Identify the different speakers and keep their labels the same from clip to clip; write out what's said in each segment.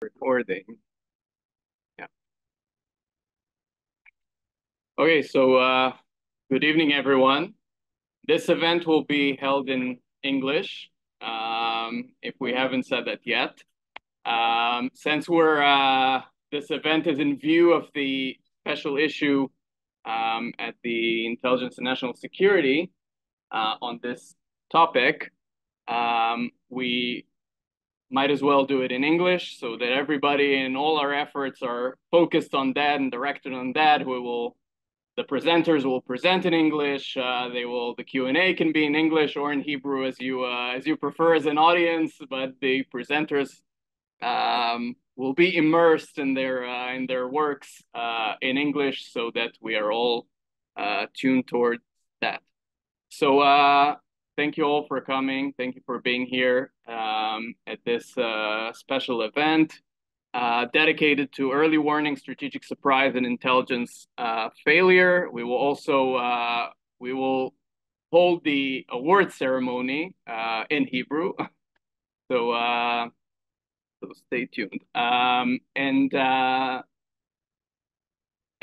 Speaker 1: recording. Yeah. Okay, so uh, good evening, everyone. This event will be held in English, um, if we haven't said that yet. Um, since we're, uh, this event is in view of the special issue um, at the Intelligence and National Security uh, on this topic, um, we might as well do it in English so that everybody and all our efforts are focused on that and directed on that. We will, the presenters will present in English. Uh, they will, the Q and A can be in English or in Hebrew as you uh, as you prefer as an audience. But the presenters um, will be immersed in their uh, in their works uh, in English so that we are all uh, tuned toward that. So uh, thank you all for coming. Thank you for being here um, at this uh, special event uh, dedicated to early warning, strategic surprise, and intelligence uh, failure. We will also uh, we will hold the award ceremony uh, in Hebrew. so uh, so stay tuned. Um, and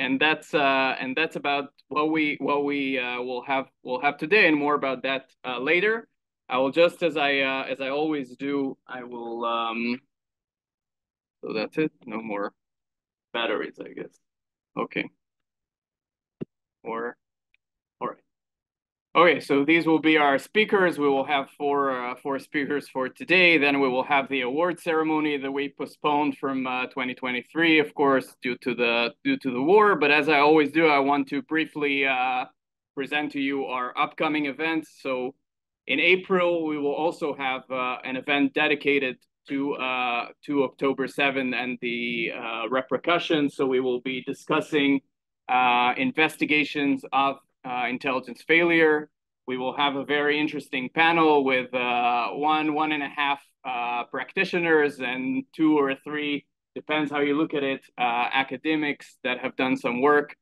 Speaker 1: and that's uh, and that's about what we what we uh, will have will have today, and more about that uh, later. I will just as I uh, as I always do, I will. Um, so that's it. No more batteries, I guess. Okay. Or Okay, so these will be our speakers. We will have four uh, four speakers for today. Then we will have the award ceremony that we postponed from uh, 2023, of course, due to the due to the war. But as I always do, I want to briefly uh, present to you our upcoming events. So in April, we will also have uh, an event dedicated to uh, to October 7 and the uh, repercussions. So we will be discussing investigations of uh, intelligence failure. We will have a very interesting panel with uh, one, one and a half uh, practitioners and two or three, depends how you look at it, uh, academics that have done some work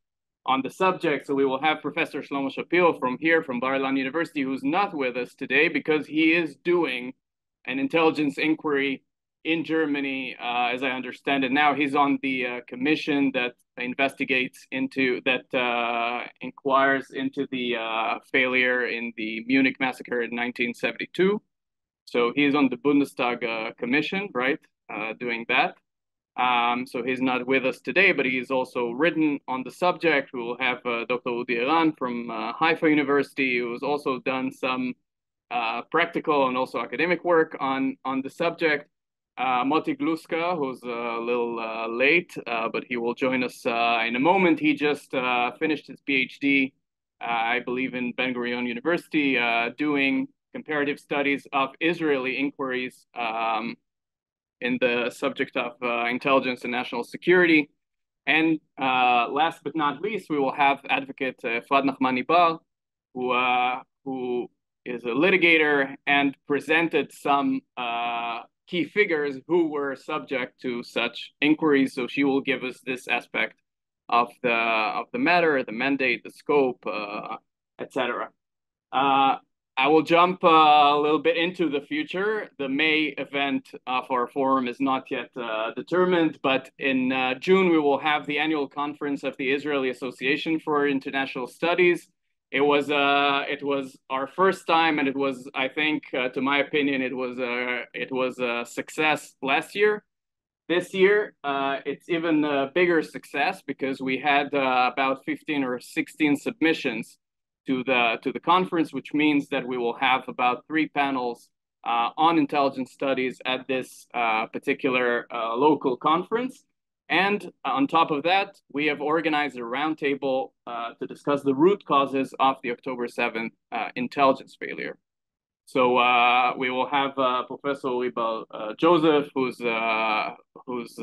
Speaker 1: on the subject. So we will have Professor Shlomo Shpiro from here, from Bar-Ilan University, who's not with us today because he is doing an intelligence inquiry in Germany, uh, as I understand it. Now he's on the uh, commission that investigates into that uh, inquires into the uh, failure in the Munich massacre in 1972. So he's on the Bundestag uh, commission, right, uh, doing that. Um, so he's not with us today, but he's also written on the subject. We will have Dr. Udi Eiran from Haifa University, who's also done some practical and also academic work on on the subject uh, Moti Gluska, who's a little uh, late, uh, but he will join us uh, in a moment. He just uh, finished his PhD, uh, I believe, in Ben Gurion University, doing comparative studies of Israeli inquiries um, in the subject of intelligence and national security. And last but not least, we will have advocate Efrat Nachmani Bar, who, who is a litigator and presented some key figures who were subject to such inquiries. So she will give us this aspect of the of the matter, the mandate, the scope, uh, etc. Uh, I will jump uh, a little bit into the future. The May event of our forum is not yet uh, determined, but in uh, June we will have the annual conference of the Israeli Association for International Studies it was uh it was our first time and it was i think uh, to my opinion it was a it was a success last year. This year uh, it's even a bigger success because we had uh, about 15 or 16 submissions to the to the conference which means that we will have about three panels uh, on intelligence studies at this uh, particular uh, local conference and on top of that, we have organized a roundtable uh, to discuss the root causes of the October 7th uh, intelligence failure. So uh, we will have uh, Professor Libal uh, Joseph, whose uh, whose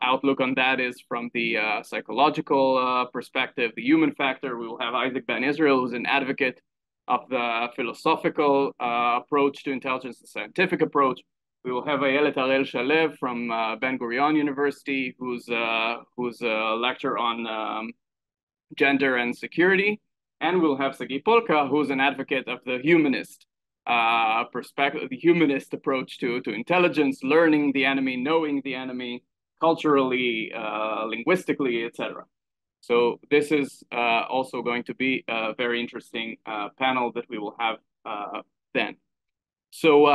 Speaker 1: outlook on that is from the psychological perspective, the human factor. We will have Isaac Ben Israel, who's an advocate of the philosophical approach to intelligence, the scientific approach. We will have Ayelet Ariel Shalev from uh, Ben Gurion University, who's uh, who's a lecturer on um, gender and security, and we'll have Sagi Polka, who's an advocate of the humanist uh, perspective, the humanist approach to to intelligence, learning the enemy, knowing the enemy, culturally, uh, linguistically, etc. So this is uh, also going to be a very interesting uh, panel that we will have then. So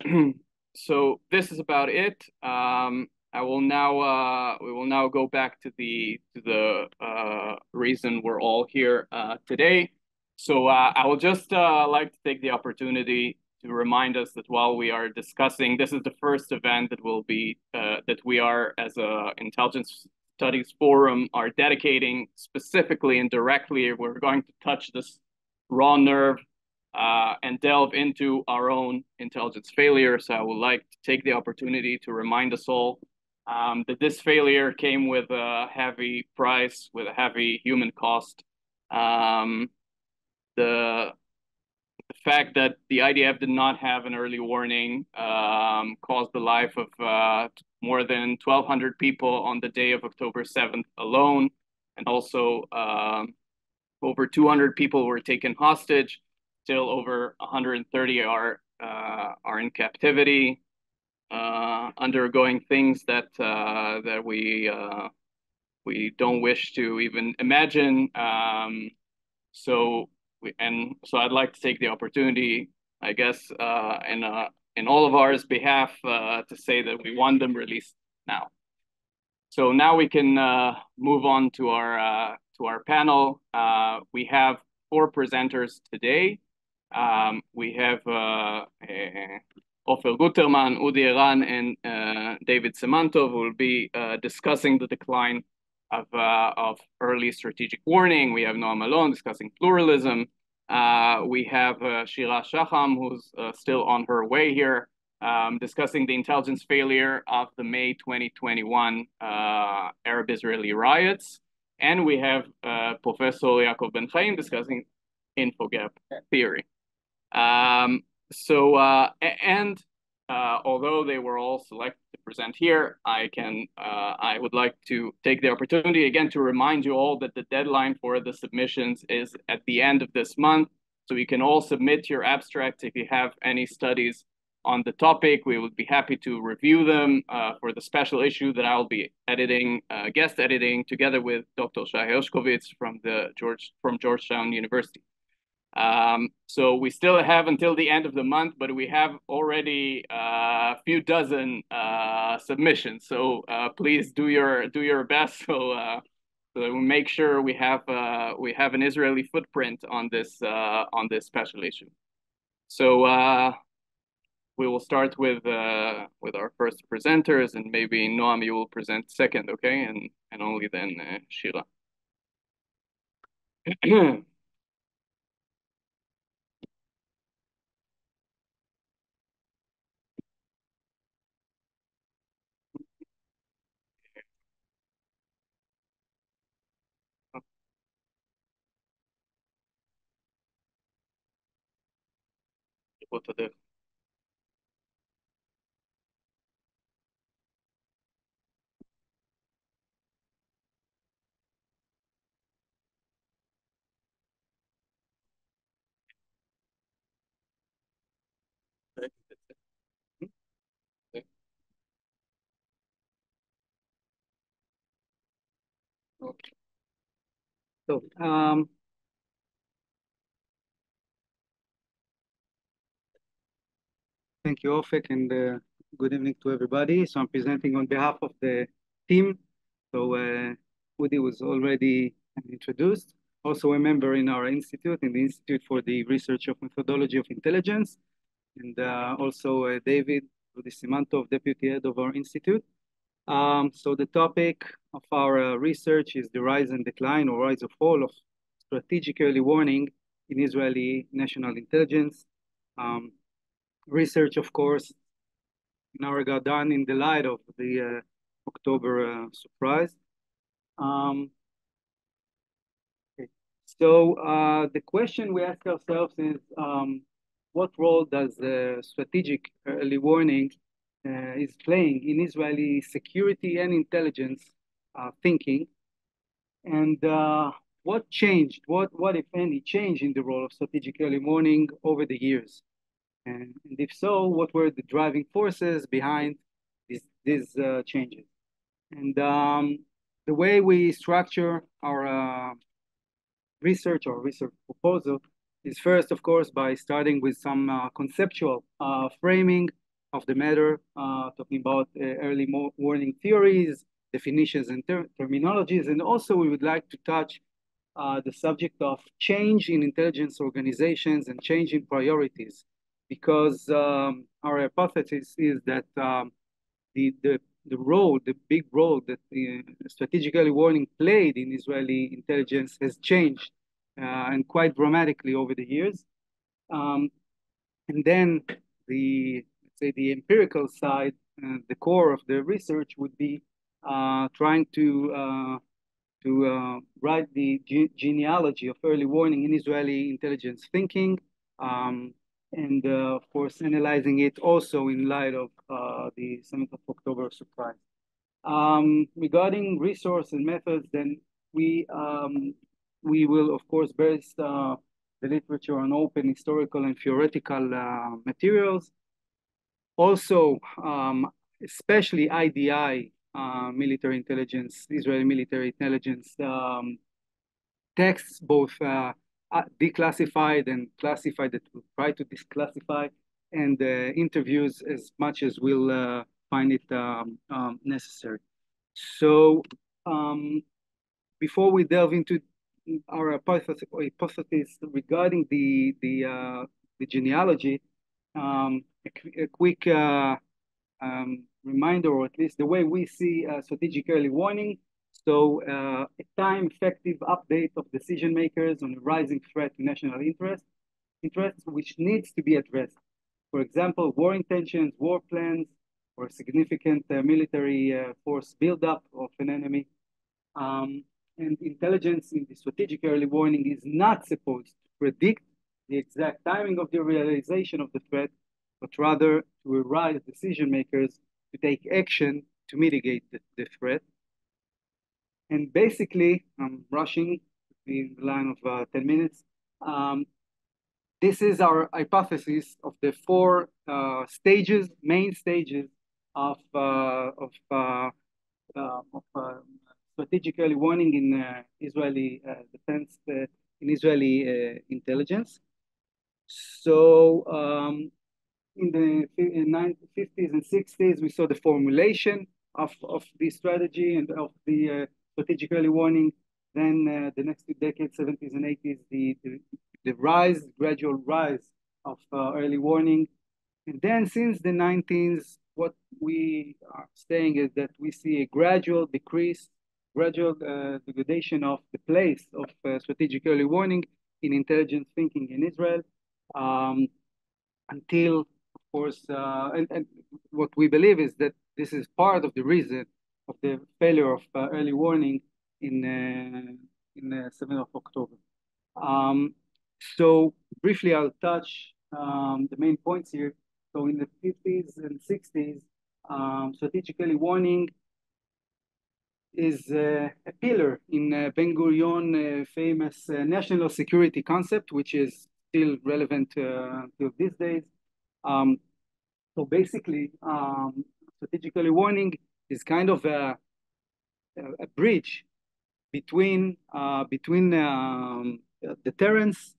Speaker 1: so this is about it. Um, I will now uh, we will now go back to the to the uh, reason we're all here uh, today. So uh, I will just uh, like to take the opportunity to remind us that while we are discussing, this is the first event that will be uh, that we are as a intelligence studies forum are dedicating specifically and directly. We're going to touch this raw nerve uh, and delve into our own intelligence failure. So I would like to take the opportunity to remind us all um, that this failure came with a heavy price, with a heavy human cost. Um, the, the fact that the IDF did not have an early warning um, caused the life of uh, more than 1,200 people on the day of October 7th alone, and also uh, over 200 people were taken hostage. Still over 130 are uh, are in captivity uh, undergoing things that uh, that we uh, we don't wish to even imagine. Um, so we, and so I'd like to take the opportunity, I guess, uh, in uh, in all of ours behalf, to say that we want them released now. So now we can move on to our to our panel. We have four presenters today. Um, we have uh, Ofer Guterman, Udi Eiran, and uh, David Siman Tov will be uh, discussing the decline of, uh, of early strategic warning. We have Noam Alon discussing pluralism. Uh, we have uh, Shira Shaham, who's uh, still on her way here, um, discussing the intelligence failure of the May 2021 Arab-Israeli riots. And we have Professor Yaakov Ben-Haim discussing infogap theory. Um, so, uh, and uh, although they were all selected to present here, I can, uh, I would like to take the opportunity again to remind you all that the deadline for the submissions is at the end of this month. So you can all submit your abstracts if you have any studies on the topic. We would be happy to review them uh, for the special issue that I'll be editing, uh, guest editing, together with Dr. Shai from the George from Georgetown University. Um, so we still have until the end of the month, but we have already uh, a few dozen uh, submissions. So uh, please do your do your best so uh, so that we make sure we have uh, we have an Israeli footprint on this uh, on this special issue. So we will start with with our first presenters, and maybe Noam you will present second, okay, and and only then Shira. Ortada Okay. So, um,
Speaker 2: Thank you, Ofek, and uh, good evening to everybody. So I'm presenting on behalf of the team. So uh, Udi was already introduced. Also a member in our institute, in the Institute for the Research of Methodology of Intelligence. And uh, also uh, David Udi Siman Tov, Deputy Head of our Institute. Um, so the topic of our uh, research is the rise and decline or rise or fall of strategic early warning in Israeli national intelligence. Um, research, of course, in got done in the light of the uh, October uh, surprise. Um, okay. So uh, the question we ask ourselves is, um, what role does strategic early warning uh, is playing in Israeli security and intelligence uh, thinking? And uh, what changed? What, what, if any, change in the role of strategic early warning over the years? And, if so, what were the driving forces behind these, these uh, changes? And um, the way we structure our uh, research or research proposal is first, of course, by starting with some uh, conceptual uh, framing of the matter, uh, talking about uh, early warning theories, definitions and ter terminologies, and also we would like to touch the subject of change in intelligence organizations and change in priorities, because um, our hypothesis is that um, the, the, the role, the big role that the strategic early warning played in Israeli intelligence has changed uh, and quite dramatically over the years. Um, and then the, say, the empirical side, uh, the core of the research would be uh, trying to uh, to uh, write the ge genealogy of early warning in Israeli intelligence thinking, um, and uh, of course analyzing it also in light of uh, the 7th of October surprise. Um, regarding resource and methods, then we um, we will of course base uh, the literature on open historical and theoretical uh, materials. Also, um, especially IDI uh, military intelligence, Israeli military intelligence um, texts, both uh, uh, declassified and classified that we try to declassify and uh, interviews as much as we'll uh, find it um, um, necessary. So um, before we delve into our hypothesis regarding the the, uh, the genealogy, um, a, a, quick um, reminder, or at least the way we see uh, strategic early warning. So uh, a time-effective update of decision makers on a rising threat to national interest, interests which needs to be addressed. For example, war intentions, war plans, or significant uh, military uh, force buildup of an enemy. Um, and intelligence in the strategic early warning is not supposed to predict the exact timing of the realization of the threat, but rather to arise decision makers to take action to mitigate the, the threat. And basically, I'm rushing in the line of uh, 10 minutes. Um, this is our hypothesis of the four uh, stages, main stages of, uh, of, uh, uh, of uh, strategic early warning in Israeli defense, in Israeli intelligence. So um, in the 50s and 60s, we saw the formulation of, of the strategy and of the strategic early warning. Then uh, the next two decades, 70s and 80s, the, the, the rise, gradual rise of uh, early warning. And then since the 19s, what we are saying is that we see a gradual decrease, gradual uh, degradation of the place of uh, strategic early warning in intelligence thinking in Israel um, until of course, uh, and, and what we believe is that this is part of the reason of the failure of uh, early warning in uh, in the 7th of October. Um, so briefly, I'll touch um, the main points here. So in the 50s and 60s, um, strategic early warning is uh, a pillar in uh, Ben uh, famous uh, national security concept, which is still relevant uh, to these days. Um, so basically, um, strategic early warning is kind of a, a bridge between uh, between um, deterrence,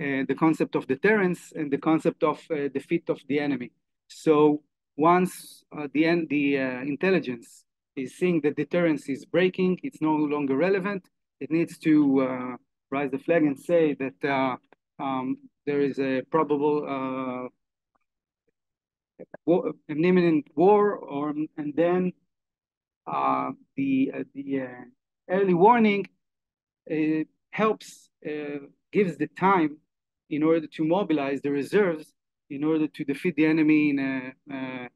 Speaker 2: uh, the concept of deterrence, and the concept of uh, defeat of the enemy. So once uh, the the uh, intelligence is seeing that deterrence is breaking, it's no longer relevant. It needs to rise the flag and say that um, there is a probable an imminent war, or and then uh, the uh, the uh, early warning helps gives the time in order to mobilize the reserves in order to defeat the enemy in a,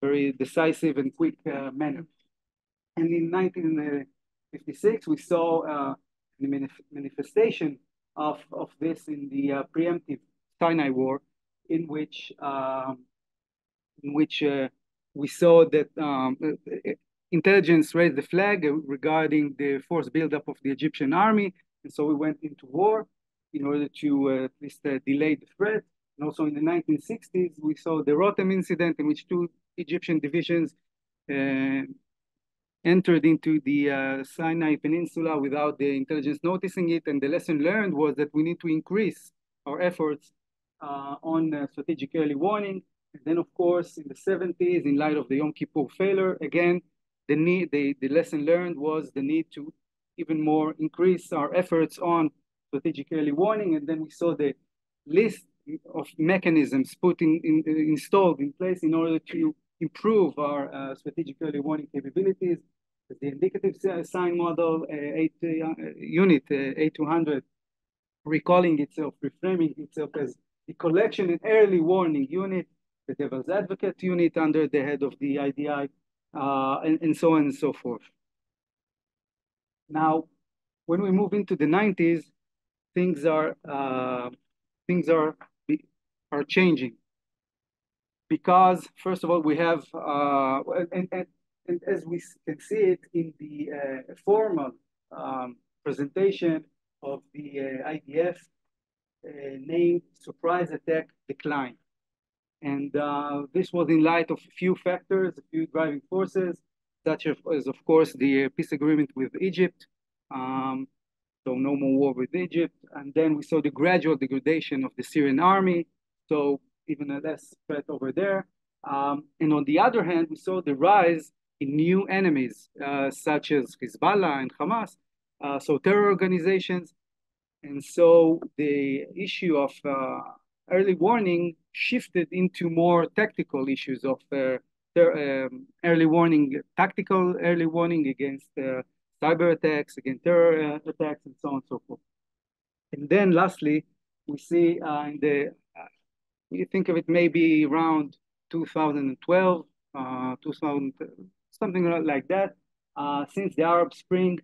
Speaker 2: very decisive and quick uh, manner. And in 1956, we saw uh, the manifestation of, of this in the uh, preemptive Sinai War, in which um, in which uh, we saw that um, uh, intelligence raised the flag regarding the force buildup of the Egyptian army. And so we went into war in order to uh, at least delay the threat. And also in the 1960s, we saw the Rotem incident in which two Egyptian divisions uh, entered into the uh, Sinai Peninsula without the intelligence noticing it. And the lesson learned was that we need to increase our efforts uh, on uh, strategic early warning. Then, of course, in the 70s, in light of the Yom Kippur failure, again, the need, the, the lesson learned was the need to even more increase our efforts on strategic early warning. And then we saw the list of mechanisms put in, in installed in place in order to improve our uh, strategic early warning capabilities. The indicative sign model, uh, eight, uh, unit uh, 8200, recalling itself, reframing itself as the collection and early warning unit, the devil's advocate unit under the head of the IDI, uh, and, and so on and so forth. Now, when we move into the 90s, things are uh, things are are changing because first of all we have uh, and, and, and, as we can see it in the uh, formal um, presentation of the uh, IDF uh, named surprise attack decline. And uh, this was in light of a few factors, a few driving forces, such as, of course, the peace agreement with Egypt, um, so no more war with Egypt. And then we saw the gradual degradation of the Syrian army, so even a less threat over there. Um, and on the other hand, we saw the rise in new enemies, uh, such as Hezbollah and Hamas, uh, so terror organizations. And so the issue of uh, early warning shifted into more tactical issues of uh, um, early warning, tactical early warning against uh, cyber attacks, against terror uh, attacks, and so on and so forth. And then lastly, we see uh, in the, uh, you think of it maybe around 2012, uh, 2000, something like that, since the Arab Spring.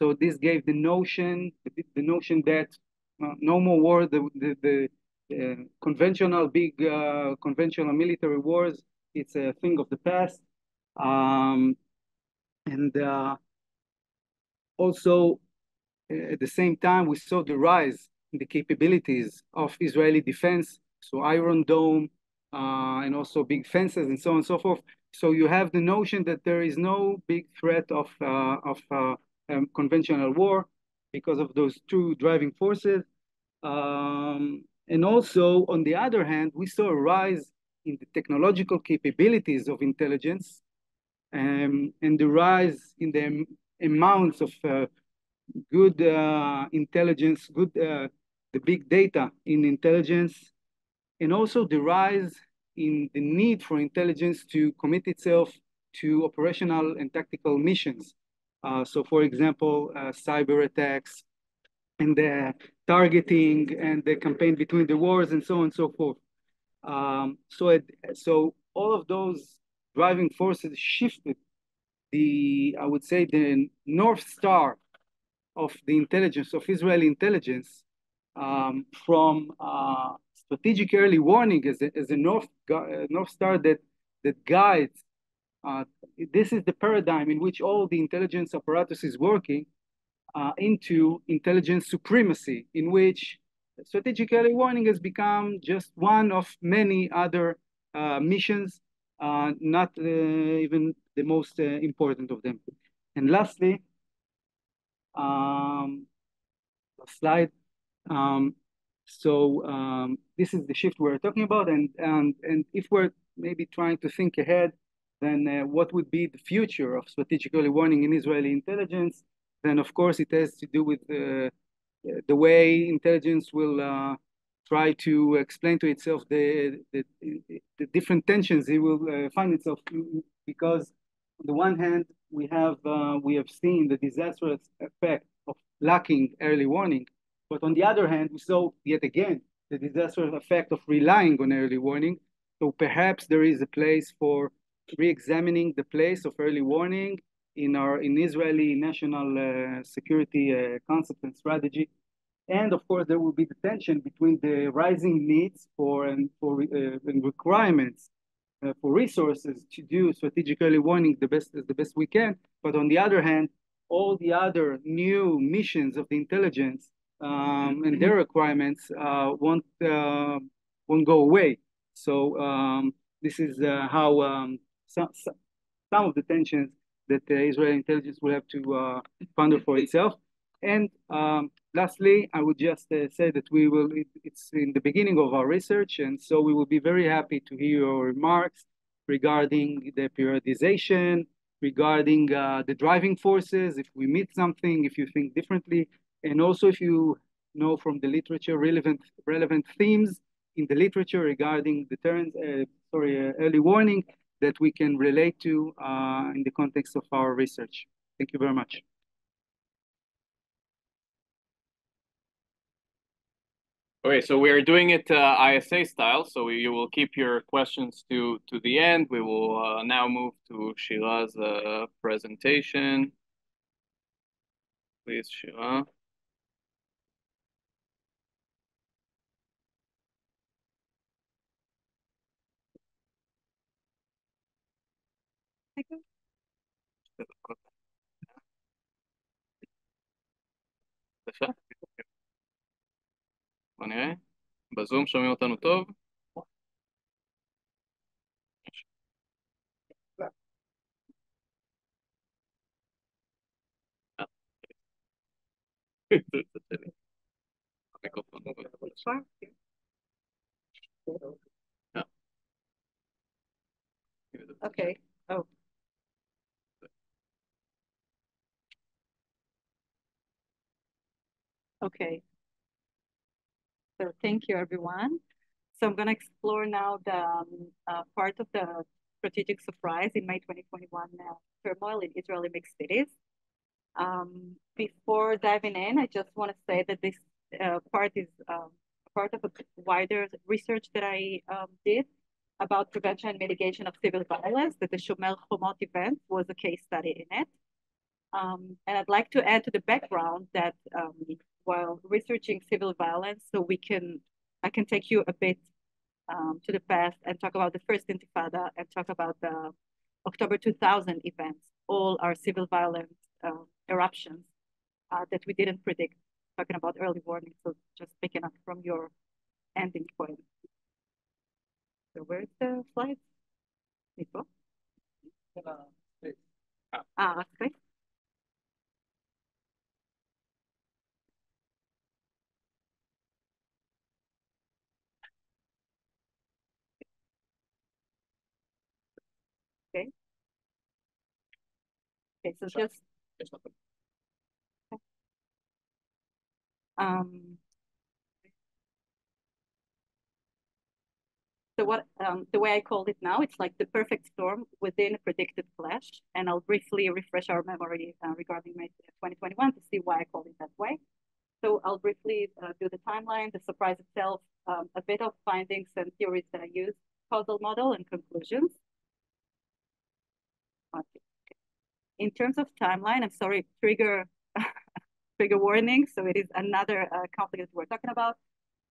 Speaker 2: So this gave the notion, the, the notion that no more war, the, the, the conventional big uh, conventional military wars it's a thing of the past. Um, and uh, also at the same time we saw the rise in the capabilities of Israeli defense. So Iron Dome uh, and also big fences and so on and so forth. So you have the notion that there is no big threat of uh, of uh, um, conventional war because of those two driving forces. Um, and also, on the other hand, we saw a rise in the technological capabilities of intelligence um, and the rise in the amounts of uh, good uh, intelligence, good uh, the big data in intelligence, and also the rise in the need for intelligence to commit itself to operational and tactical missions. Uh, so, for example, uh, cyber attacks, and the targeting and the campaign between the wars and so on and so forth. Um, so, it, so all of those driving forces shifted the, I would say, the north star of the intelligence of Israeli intelligence um, from uh, strategic early warning as a, as a north uh, north star that that guides. Uh, this is the paradigm in which all the intelligence apparatus is working uh, into intelligence supremacy, in which strategic early warning has become just one of many other uh, missions, uh, not uh, even the most uh, important of them. And lastly, um, slide. Um, so um, this is the shift we're talking about, and and and if we're maybe trying to think ahead, then uh, what would be the future of strategic early warning in Israeli intelligence? Then of course it has to do with the, the way intelligence will uh, try to explain to itself the, the, the different tensions it will uh, find itself because on the one hand we have uh, we have seen the disastrous effect of lacking early warning but on the other hand we saw yet again the disastrous effect of relying on early warning. So perhaps there is a place for re-examining the place of early warning in our in Israeli national uh, security uh, concept and strategy. And of course, there will be the tension between the rising needs for and for uh, and requirements uh, for resources to do strategic early warning the best the best we can. But on the other hand, all the other new missions of the intelligence um, and their requirements uh, won't uh, won't go away. So um, this is how um, some, some of the tensions that the Israeli intelligence will have to uh, ponder for itself. And um, lastly, I would just uh, say that we will, it, it's in the beginning of our research, and so we will be very happy to hear your remarks regarding the periodization, regarding uh, the driving forces, if we meet something, if you think differently, and also if you know from the literature relevant, relevant themes in the literature regarding deterrence, uh, sorry, uh, early warning that we can relate to uh, in the context of our research. Thank you very much.
Speaker 1: Okay, so we're doing it uh, ISA style, so we, you will keep your questions to to the end. We will uh, now move to Shira's uh, presentation. Please, Shira. בבקשה. בוא נראה. בזום שומעים אותנו טוב?
Speaker 3: Okay. Oh. Okay. So thank you, everyone. So I'm going to explore now the um, uh, part of the strategic surprise in May 2021 uh, turmoil in Israeli mixed cities. Um, before diving in, I just want to say that this uh, part is um, part of a wider research that I um, did about prevention and mitigation of civil violence, that the Shomer Chomot event was a case study in it. Um, and I'd like to add to the background that um, while researching civil violence, so we can, I can take you a bit um, to the past and talk about the first Intifada and talk about the October 2000 events, all our civil violence uh, eruptions uh, that we didn't predict, talking about early warning, so just picking up from your ending point. So where's the slide? Nico? Ah, okay. Okay. Okay, so just um so what um the way I called it now, it's like the perfect storm within a predicted clash. And I'll briefly refresh our memory uh, regarding May 2021 to see why I called it that way. So I'll briefly uh, do the timeline, the surprise itself, um, a bit of findings and theories that I use, causal model and conclusions. Okay. In terms of timeline, I'm sorry, trigger trigger warning. So it is another uh, conflict that we're talking about.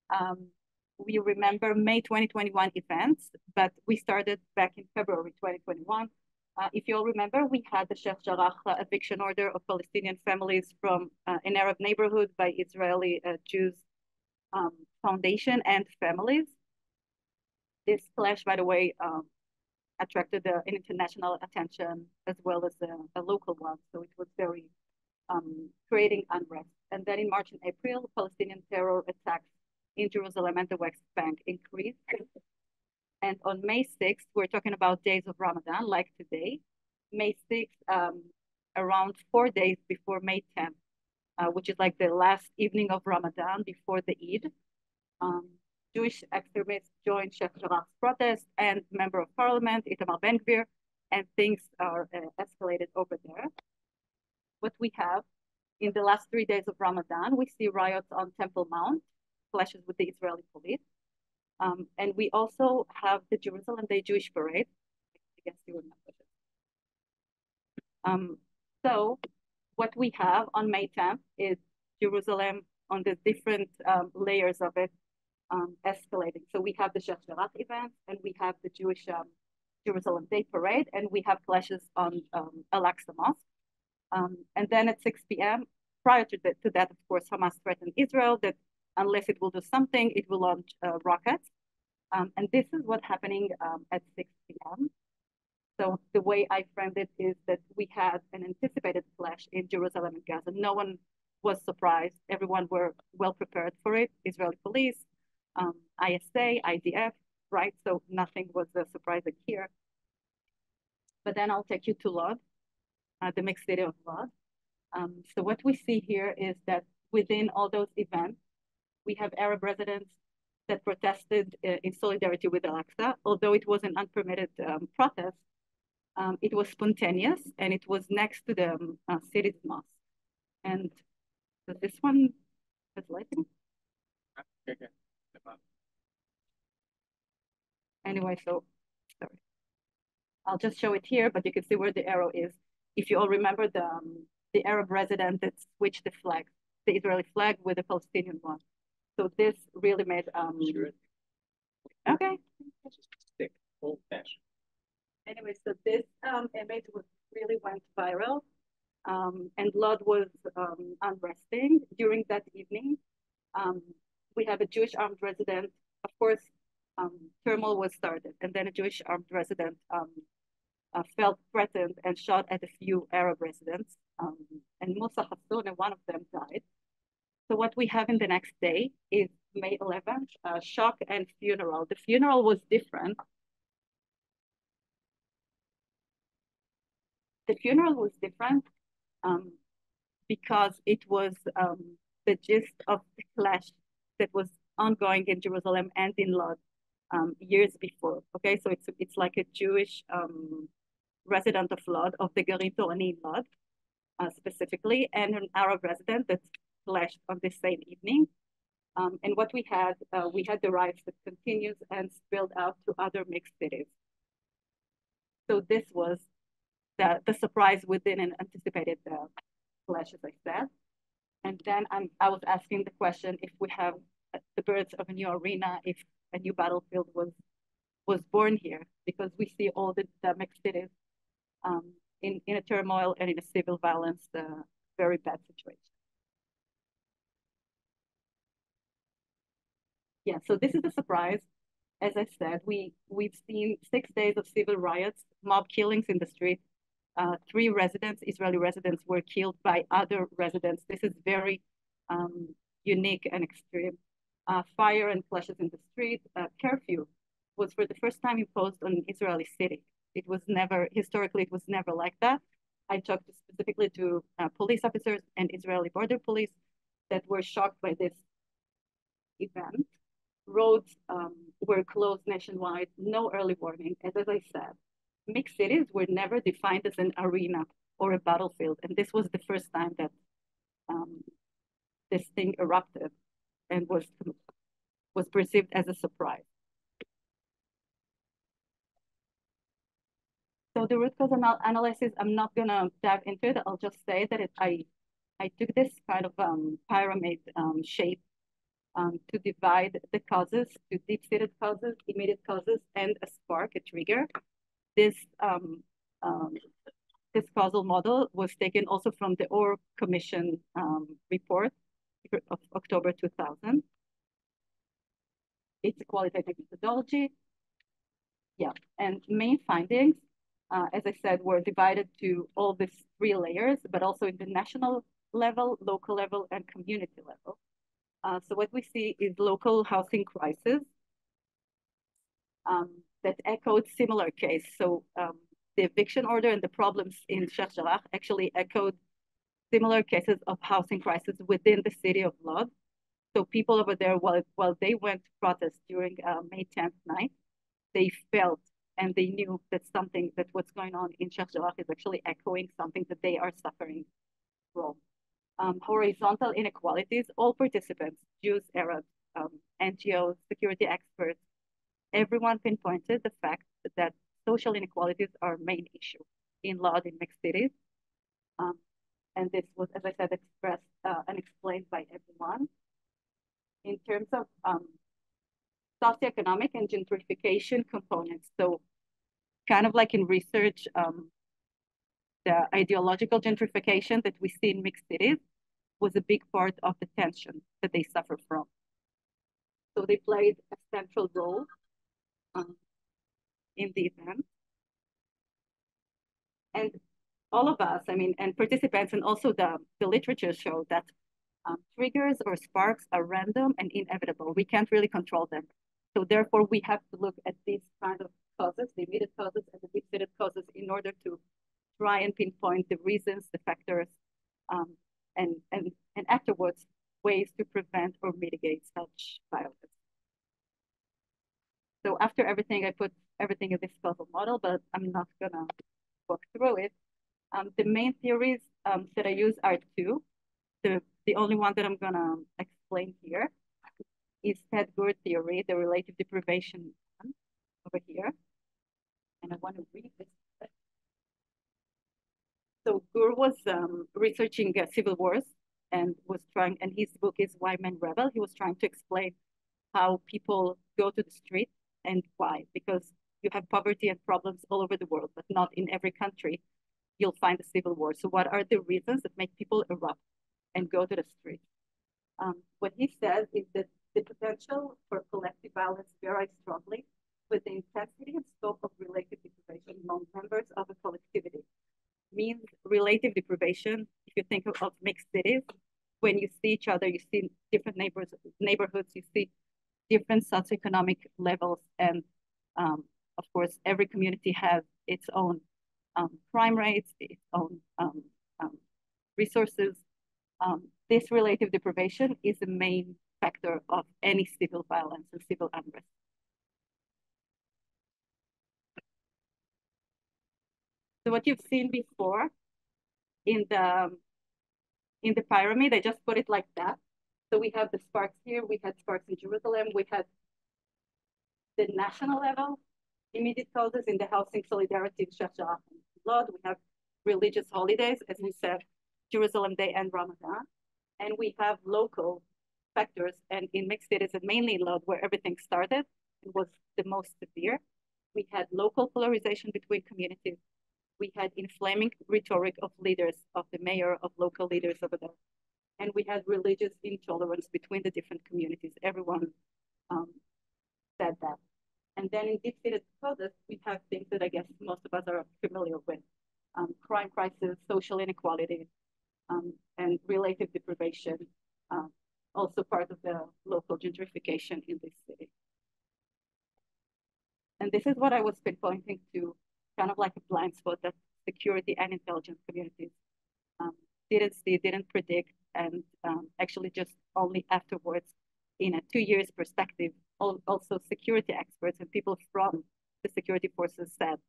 Speaker 3: Um, we remember May 2021 events, but we started back in February 2021. Uh, if you all remember, we had the Sheikh Jarrah eviction order of Palestinian families from uh, an Arab neighborhood by Israeli uh, Jews um, Foundation and families. This clash, by the way, um, attracted an international attention as well as a, a, local one. So it was very um, creating unrest. And then in March and April, Palestinian terror attacks in Jerusalem and the West Bank increased. And on May 6th, we're talking about days of Ramadan, like today. May 6th, um, around four days before May 10th, uh, which is like the last evening of Ramadan before the Eid. Um, Jewish extremists joined Sheikh Jarrah's protest and member of parliament, Itamar Ben-Gvir, and things are uh, escalated over there. What we have in the last three days of Ramadan, we see riots on Temple Mount, clashes with the Israeli police. Um, and we also have the Jerusalem Day Jewish Parade. I guess you remember this. Um, so what we have on May 10th is Jerusalem on the different um, layers of it um, escalating. So we have the Sheikh event, and we have the Jewish um, Jerusalem Day Parade, and we have clashes on um, Al-Aqsa Mosque. Um, and then at 6 p.m., prior to, the, to that, of course, Hamas threatened Israel that unless it will do something, it will launch uh, rockets. Um, and this is what's happening um, at 6 p.m. So the way I framed it is that we had an anticipated clash in Jerusalem and Gaza. No one was surprised. Everyone were well prepared for it. Israeli police, um, ISA, IDF, right? So nothing was uh, surprising here. But then I'll take you to Lod, uh, the mixed city of Lod. Um, so what we see here is that within all those events, we have Arab residents that protested uh, in solidarity with Al-Aqsa, although it was an unpermitted um, protest. Um, it was spontaneous and it was next to the um, uh, city's mosque. And this one has lighting? Anyway, so sorry. I'll just show it here, but you can see where the arrow is. If you all remember the um, the Arab resident that switched the flag, the Israeli flag with the Palestinian one. So this really made um
Speaker 1: Sure.
Speaker 3: okay.
Speaker 1: Stick, old fashioned.
Speaker 3: Anyway, so this um image was really went viral. Um, and Lod was um, unresting during that evening. Um, we have a Jewish armed resident. Of course, um, turmoil was started, and then a Jewish armed resident um, uh, felt threatened and shot at a few Arab residents. Um, and Musa Hassoun, and one of them, died. So what we have in the next day is May 11th, uh, shock and funeral. The funeral was different. The funeral was different um, because it was um, the gist of the clash that was ongoing in Jerusalem and in Lod um, years before. Okay, so it's it's like a Jewish um, resident of Lod, of the Garin Torani in Lod, uh, specifically, and an Arab resident that clashed on the same evening. Um, and what we had, uh, we had the riots that continues and spilled out to other mixed cities. So this was the, the surprise within an anticipated uh, clash, as I said. And then I'm, I was asking the question if we have the birds of a new arena, if a new battlefield was was born here, because we see all the, mixed cities um, in, in a turmoil and in a civil violence, uh, very bad situation. Yeah, so this is a surprise. As I said, we, we've seen six days of civil riots, mob killings in the street. Uh, three residents, Israeli residents, were killed by other residents. This is very um, unique and extreme. Uh, fire and clashes in the street. Uh, curfew was for the first time imposed on Israeli city. It was never, historically, it was never like that. I talked specifically to uh, police officers and Israeli border police that were shocked by this event. Roads um, were closed nationwide, no early warning. And as I said, mixed cities were never defined as an arena or a battlefield. And this was the first time that um, this thing erupted and was, was perceived as a surprise. So the root cause anal analysis, I'm not gonna dive into it. I'll just say that it, I, I took this kind of um, pyramid um, shape um, to divide the causes to deep-seated causes, immediate causes, and a spark, a trigger. This um, um, this causal model was taken also from the Or Commission um, report of October 2000. It's a qualitative methodology. Yeah, and main findings uh, as I said, were divided to all these three layers, but also in the national level, local level, and community level. Uh, so what we see is local housing crisis um, that echoed similar case. So um, the eviction order and the problems in Sheikh Jarrah actually echoed similar cases of housing crisis within the city of Lod. So people over there, while, while they went to protest during uh, May 10th night, they felt and they knew that something that what's going on in Sheikh Jarrah is actually echoing something that they are suffering from. Um, horizontal inequalities, all participants, Jews, Arabs, um, NGOs, security experts, everyone pinpointed the fact that social inequalities are main issue in Lod in mixed cities. Um, and this was, as I said, expressed uh, and explained by everyone. In terms of um, socioeconomic and gentrification components. So kind of like in research, um, the ideological gentrification that we see in mixed cities was a big part of the tension that they suffer from. So they played a central role in the event. And all of us, I mean, and participants and also the, the literature show that um, triggers or sparks are random and inevitable. We can't really control them. So therefore, we have to look at these kind of causes, the immediate causes and the deep-seated causes in order to try and pinpoint the reasons, the factors, um, and, and, and afterwards, ways to prevent or mitigate such violence. So after everything, I put everything in this causal model, but I'm not gonna walk through it. Um, the main theories um, that I use are two. The, the only one that I'm gonna explain here is Ted Gurr theory, the relative deprivation one over here. And I want to read this. So Gurr was um, researching uh, civil wars and was trying, and his book is Why Men Rebel. He was trying to explain how people go to the street and why, because you have poverty and problems all over the world, but not in every country you'll find a civil war. So what are the reasons that make people erupt and go to the street? Um, what he says is that the potential for collective violence varies strongly with the intensity and scope of relative deprivation among members of a collectivity. Means relative deprivation, if you think of, of mixed cities, when you see each other, you see different neighbors, neighborhoods, you see different socioeconomic levels, and um, of course, every community has its own um, crime rates, its own um, um resources. Um, this relative deprivation is the main factor of any civil violence and civil unrest. So what you've seen before in the in the pyramid, I just put it like that. So we have the sparks here, we had sparks in Jerusalem, we had the national level, immediate causes in the housing solidarity in Shasha and Lod. We have religious holidays, as we said, Jerusalem Day and Ramadan. And we have local factors, and in mixed cities, and mainly in Lod, where everything started, it was the most severe. We had local polarization between communities. We had inflaming rhetoric of leaders, of the mayor, of local leaders over there. And we had religious intolerance between the different communities. Everyone um, said that. And then in deep-seated causes, we have things that I guess most of us are familiar with. Um, crime crisis, social inequality, um, and relative deprivation, um, also part of the local gentrification in this city. And this is what I was pinpointing to, kind of like a blind spot that security and intelligence communities um, didn't see, didn't predict, and um, actually just only afterwards, in a two years perspective, also security experts and people from the security forces said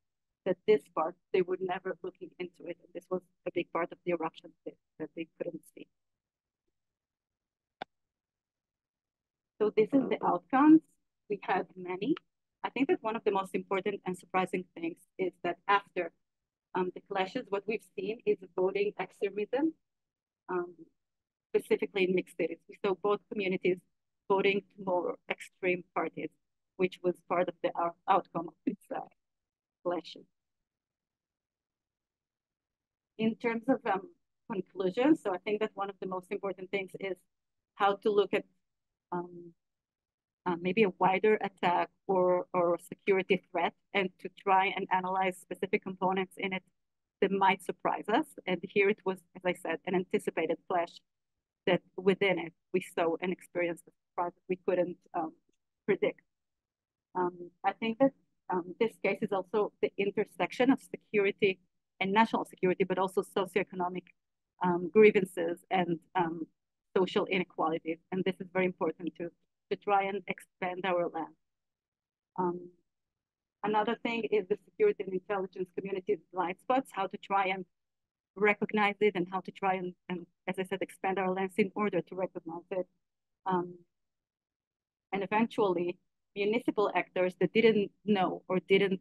Speaker 3: that this part, they were never looking into it. And this was a big part of the eruption that, that they couldn't see. So this is the outcomes. We had many. I think that one of the most important and surprising things is that after um, the clashes, what we've seen is voting extremism, um, specifically in mixed cities. We saw both communities voting to more extreme parties, which was part of the outcome of this uh, election. In terms of um, conclusions, so I think that one of the most important things is how to look at um, uh, maybe a wider attack or, or security threat and to try and analyze specific components in it that might surprise us. And here it was, as I said, an anticipated flash that within it we saw and experienced a surprise that we couldn't um, predict. Um, I think that um, this case is also the intersection of security and national security, but also socioeconomic um, grievances and um, social inequalities. And this is very important to, to try and expand our land. Another thing is the security and intelligence community's blind spots, how to try and recognize it and how to try and, and as I said, expand our lens in order to recognize it. Um, and eventually, municipal actors that didn't know or didn't,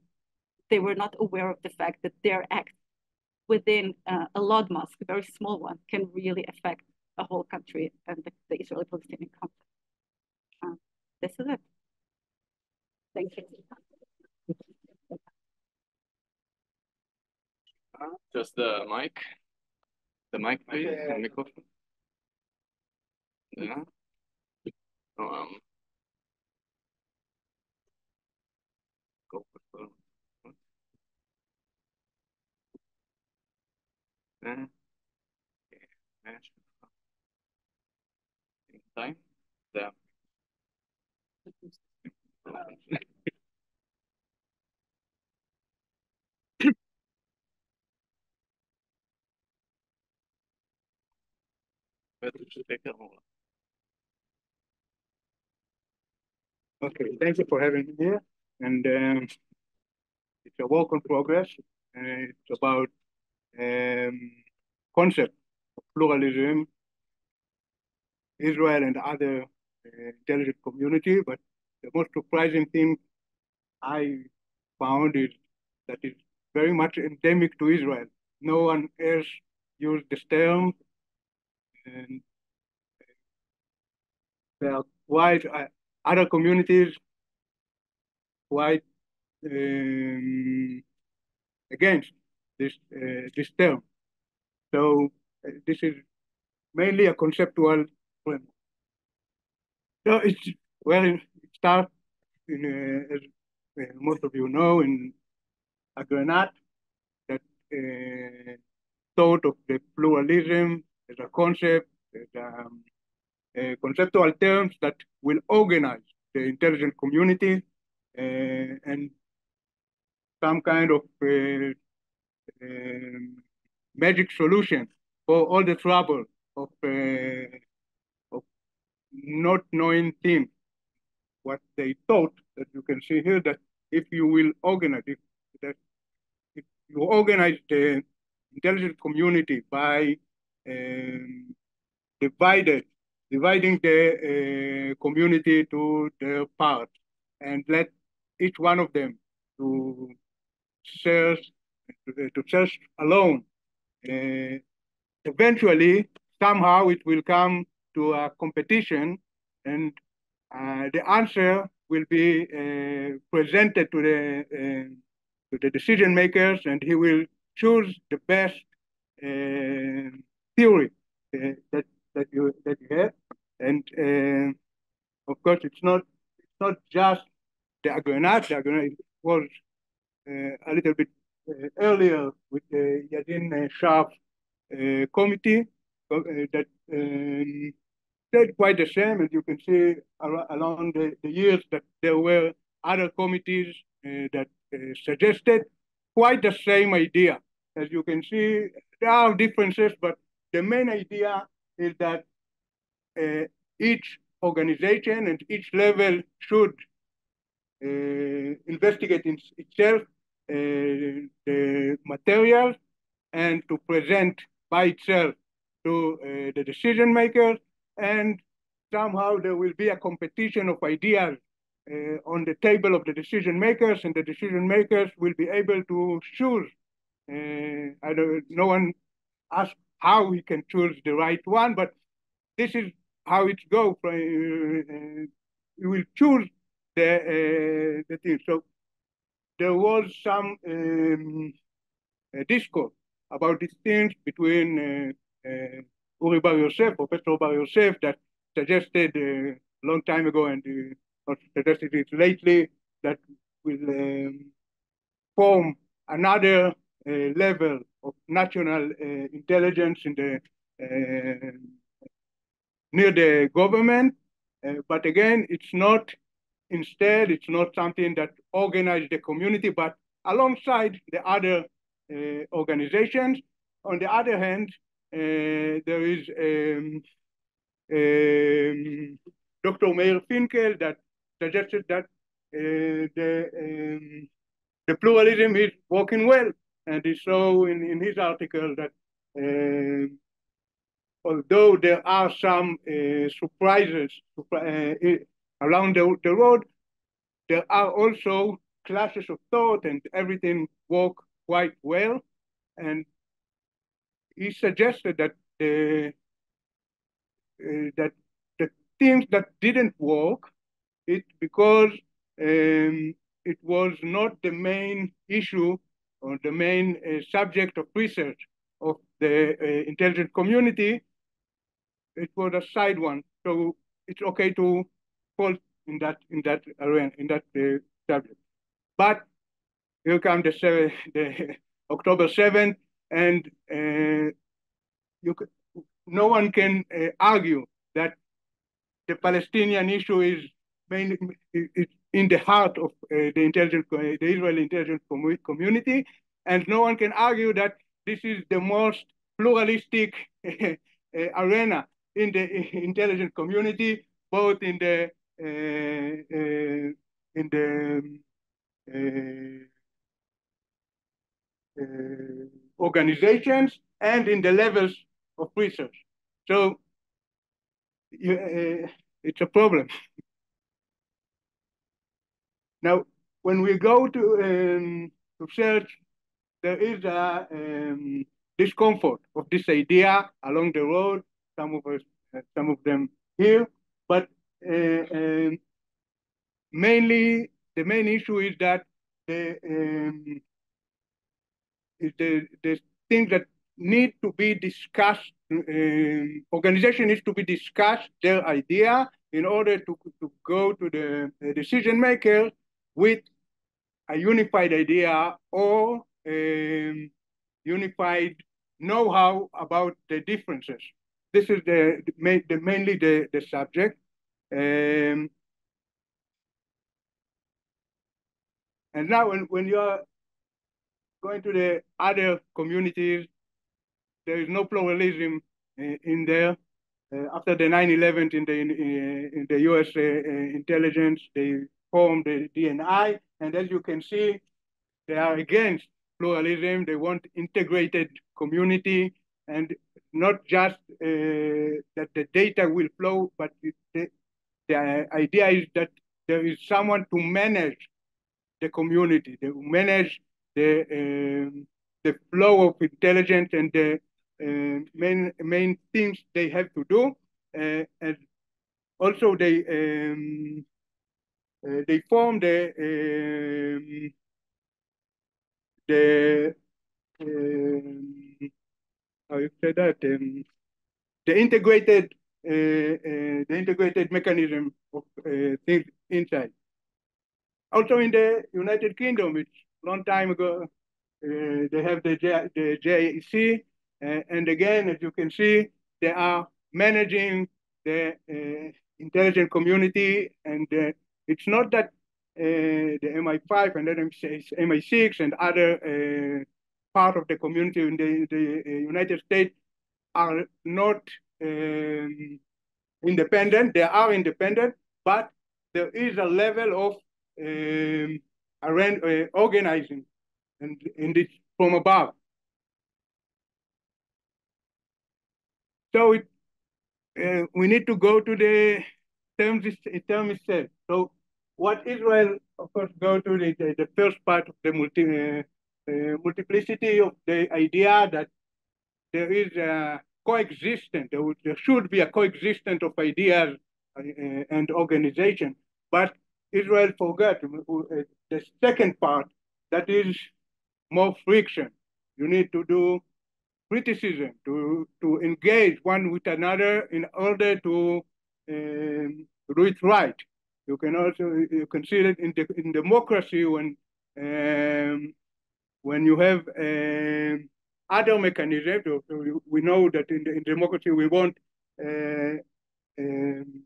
Speaker 3: they were not aware of the fact that their act within uh, a Lod mosque, a very small one, can really affect a whole country and the, the Israeli-Palestinian conflict. Uh, this is it. Thank you.
Speaker 1: Just the mic. The mic, please. Okay. The microphone. Yeah. Oh, um. Go for Then. Time. Yeah.
Speaker 4: Um, Okay, thank you for having me here. And um, it's a work in progress. Uh, it's about um, concept of pluralism, Israel and other uh, intelligent community. But the most surprising thing I found is that it's very much endemic to Israel. No one else used this term. And there are quite uh, other communities quite um, against this uh, this term. So uh, this is mainly a conceptual framework. So it's well, it starts in uh, as uh, most of you know in Agranat that uh, thought of the pluralism as a concept, as um, uh, conceptual terms that will organize the intelligent community uh, and some kind of uh, um, magic solution for all the trouble of, of not knowing things. What they thought that you can see here that if you will organize it, that if you organize the intelligent community by um, divided dividing the uh, community to their part, and let each one of them to search to search alone. Uh, eventually, somehow it will come to a competition, and uh, the answer will be uh, presented to the uh, to the decision makers, and he will choose the best uh, theory uh, that that you that you have, and uh, of course it's not it's not just the Agranat. The Agranat was uh, a little bit earlier with the Yadin uh, committee that um, stayed quite the same, and you can see along the, the years that there were other committees that suggested quite the same idea. As you can see, there are differences, but the main idea is that uh, each organization and each level should uh, investigate in itself uh, the material and to present by itself to uh, the decision makers. And somehow there will be a competition of ideas uh, on the table of the decision makers and the decision makers will be able to choose uh, I don't no one asked how we can choose the right one, but this is how it goes. Uh, uh, you will choose the uh, the thing. So there was some um, discourse about these things between Uri Bar Yosef, Professor Bar Yosef, that suggested a long time ago and uh, suggested it lately that will um, form another uh, level of national uh, intelligence in the uh, near the government. but again, it's not instead, it's not something that organizes the community, but alongside the other organizations. On the other hand, there is um, um, Dr. Meir Finkel that suggested that uh, the um, the pluralism is working well and he saw in, in his article that uh, although there are some uh, surprises uh, around the, the road, there are also clashes of thought and everything work quite well. And he suggested that uh, that the things that didn't work, it because um, it was not the main issue or the main uh, subject of research of the uh, intelligent community, it was a side one. So it's okay to fall in that in that arena, in that uh, subject. But here comes the, the October 7th, and uh, you could, no one can uh, argue that the Palestinian issue is mainly in the heart of uh, the intelligence, the Israeli intelligence community, and no one can argue that this is the most pluralistic arena in the intelligence community, both in the uh, uh, in the uh, organizations and in the levels of research. So it's a problem. Now, when we go to um, to search, there is a um, discomfort of this idea along the road. Some of us, uh, some of them here, but uh, um, mainly the main issue is that the um, is the the things that need to be discussed. Um, organization needs to be discussed their idea in order to to go to the, the decision maker with a unified idea or um, unified know-how about the differences. This is the, the, mainly the, the subject. Um, and now when, when you're going to the other communities, there is no pluralism uh, in there. Uh, after the 9-11 in the, in, in the US uh, uh, intelligence, they formed the DNI. And as you can see, they are against pluralism. They want integrated community and not just uh, that the data will flow, but the, the idea is that there is someone to manage the community, to manage the um, the flow of intelligence and the uh, main main things they have to do, uh, and also they um, uh, they form the um, the um, how you say that um, the integrated uh, uh, the integrated mechanism of things inside. Also in the United Kingdom, which long time ago, they have the, J, the JEC, and again, as you can see, they are managing the intelligent community, and it's not that uh, the MI5 and then MI6 and other uh, part of the community in the, the uh, United States are not um, independent. They are independent, but there is a level of um, uh, organizing and, from above. So it, uh, we need to go to the term itself. So what Israel, of course, go to the, the, the first part of the multi, uh, uh, multiplicity of the idea that there is a coexistence, there, there should be a coexistence of ideas uh, and organization. But Israel forgot uh, the second part, that is more friction. You need to do criticism, to, to engage one with another in order to um, do it right. You can also you can see it in, the, in democracy when um, when you have um, other mechanisms, we know that in, the, in democracy we want uh, um,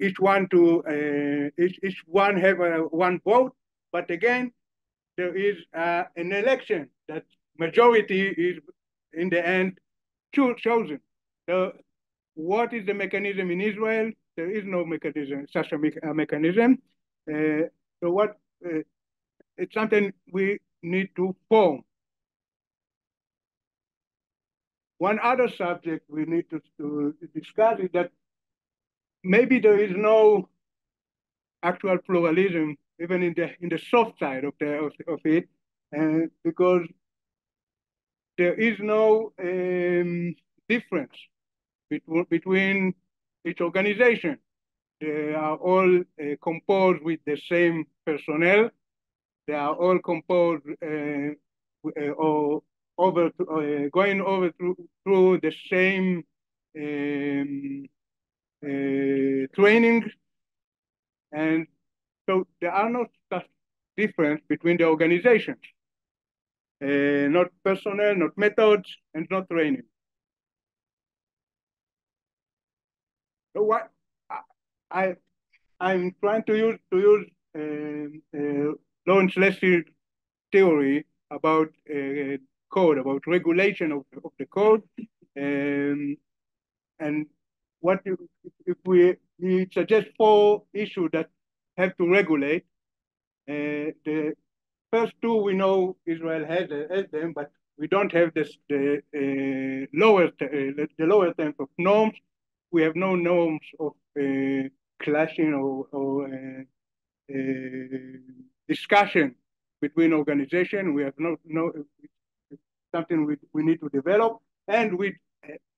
Speaker 4: each one to uh, each, each one have a, one vote, but again, there is uh, an election that majority is in the end chosen. So what is the mechanism in Israel? There is no mechanism, such a, me mechanism. Uh, so what uh, it's something we need to form. One other subject we need to, to discuss is that maybe there is no actual pluralism even in the in the soft side of the of, of it, uh, because there is no um, difference between between each organization. They are all uh, composed with the same personnel, they are all composed uh, uh, or over uh, going over through, through the same um, training, and so there are no such difference between the organizations. uh, not personnel, not methods, and not training. What I I'm trying to use to use um, uh, Lawrence Lessig theory about uh, code, about regulation of, of the code, um, and what if, if we, we suggest four issues that have to regulate. Uh, the first two we know Israel has, has them, but we don't have this, the uh, lower uh, the lower terms of norms. We have no norms of uh, clashing or, or uh, uh, discussion between organizations. We have no no something we, we need to develop, and we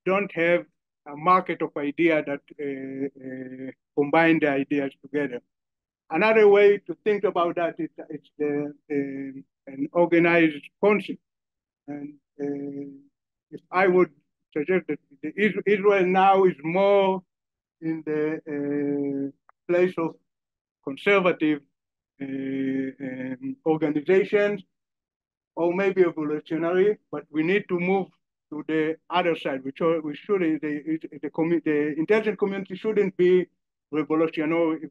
Speaker 4: don't have a market of idea that uh, uh, combine the ideas together. Another way to think about that is it's the, uh, an organized concept. And uh, if I would suggest that Israel now is more in the uh, place of conservative uh, um, organizations or maybe evolutionary, but we need to move to the other side, which we should the the, the intelligence community shouldn't be revolutionary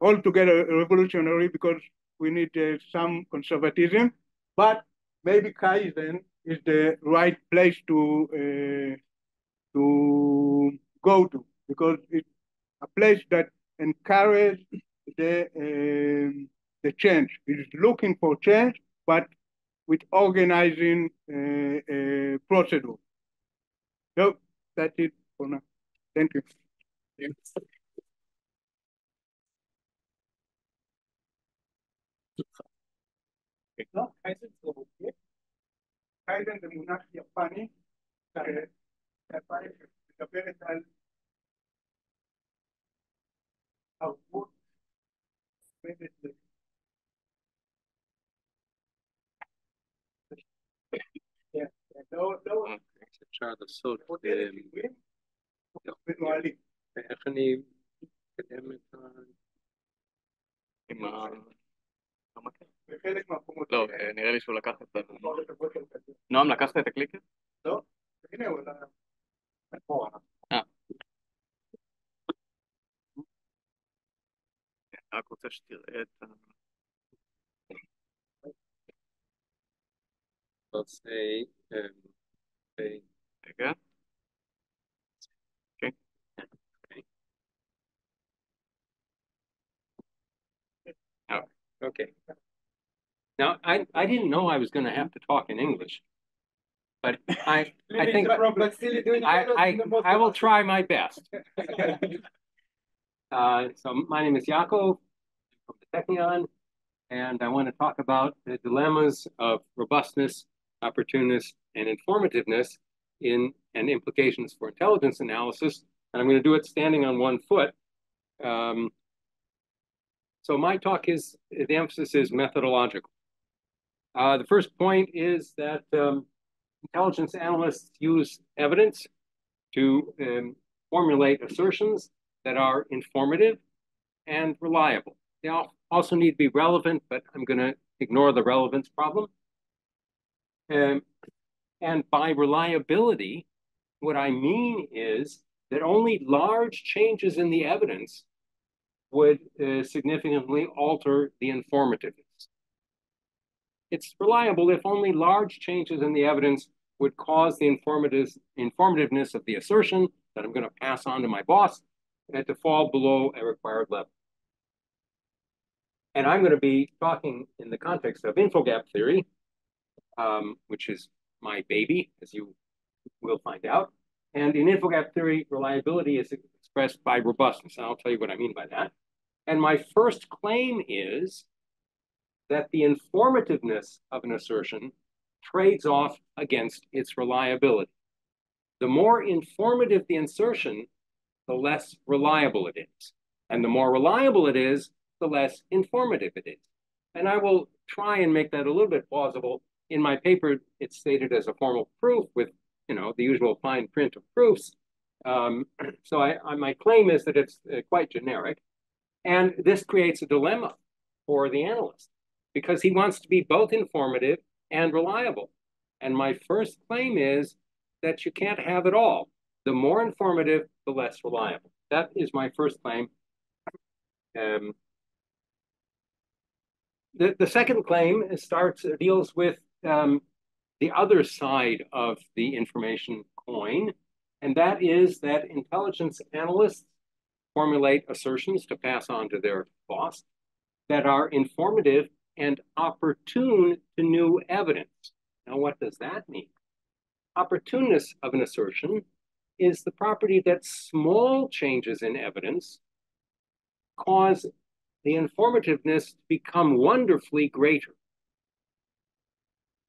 Speaker 4: altogether revolutionary because we need uh, some conservatism, but maybe Kaizen is the right place to uh, to go to because it's a place that encourages the um, the change. It is looking for change, but with organizing uh, procedure. So that's it for now. Thank you. No, I so. קייזן זה מונח יפני, מדברת על ערבות
Speaker 5: אפשר לעשות איך אני אקדם את ה...
Speaker 1: לא, נראה לי שהוא לקח את ה... נועם, לקחת את הקליקר?
Speaker 4: לא, הנה הוא...
Speaker 1: אה. רק רוצה שתראה את ה...
Speaker 5: let's say, um, say,
Speaker 1: רגע. Okay.
Speaker 5: Okay. Now, I, I didn't know I was going to have to talk in English, but I, I think I, I, I will try my best. uh, so my name is Yaakov from the Technion, and I want to talk about the dilemmas of robustness opportuneness, and informativeness in and implications for intelligence analysis. And I'm going to do it standing on one foot. Um, so my talk is, the emphasis is methodological. Uh, the first point is that um, intelligence analysts use evidence to um, formulate assertions that are informative and reliable. They also need to be relevant, but I'm going to ignore the relevance problem. Um, and by reliability, what I mean is that only large changes in the evidence would uh, significantly alter the informativeness. It's reliable if only large changes in the evidence would cause the informativeness of the assertion that I'm going to pass on to my boss and to fall below a required level. And I'm going to be talking in the context of infogap theory, um, which is my baby, as you will find out. And in infogap theory, reliability is expressed by robustness. And I'll tell you what I mean by that. And my first claim is that the informativeness of an assertion trades off against its reliability. The more informative the assertion, the less reliable it is. And the more reliable it is, the less informative it is. And I will try and make that a little bit plausible in my paper, it's stated as a formal proof with, you know, the usual fine print of proofs. Um, so I, I, my claim is that it's uh, quite generic. And this creates a dilemma for the analyst because he wants to be both informative and reliable. And my first claim is that you can't have it all. The more informative, the less reliable. That is my first claim. Um, the, the second claim starts deals with um, the other side of the information coin, and that is that intelligence analysts formulate assertions to pass on to their boss that are informative and opportune to new evidence. Now, what does that mean? Opportuneness of an assertion is the property that small changes in evidence cause the informativeness to become wonderfully greater.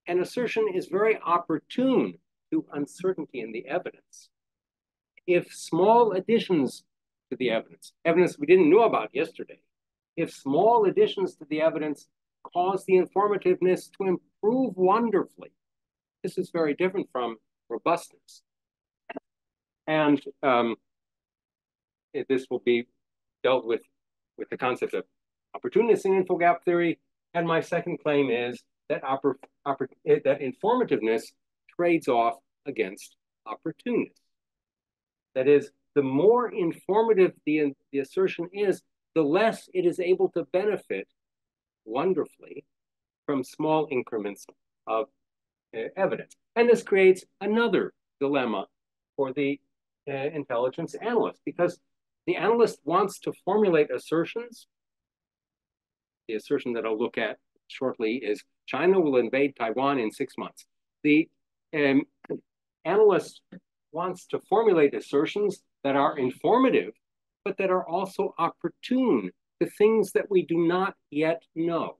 Speaker 5: An assertion is very opportune to uncertainty in the evidence. If small additions to the evidence, evidence we didn't know about yesterday, if small additions to the evidence cause the informativeness to improve wonderfully, this is very different from robustness. And um, this will be dealt with with the concept of opportuneness in info gap theory. And my second claim is that, oppor, oppor, that informativeness trades off against opportuneness. That is, the more informative the, the assertion is, the less it is able to benefit wonderfully from small increments of uh, evidence. And this creates another dilemma for the uh, intelligence analyst because the analyst wants to formulate assertions. The assertion that I'll look at shortly is China will invade Taiwan in six months. The um, analyst wants to formulate assertions that are informative, but that are also opportune to things that we do not yet know.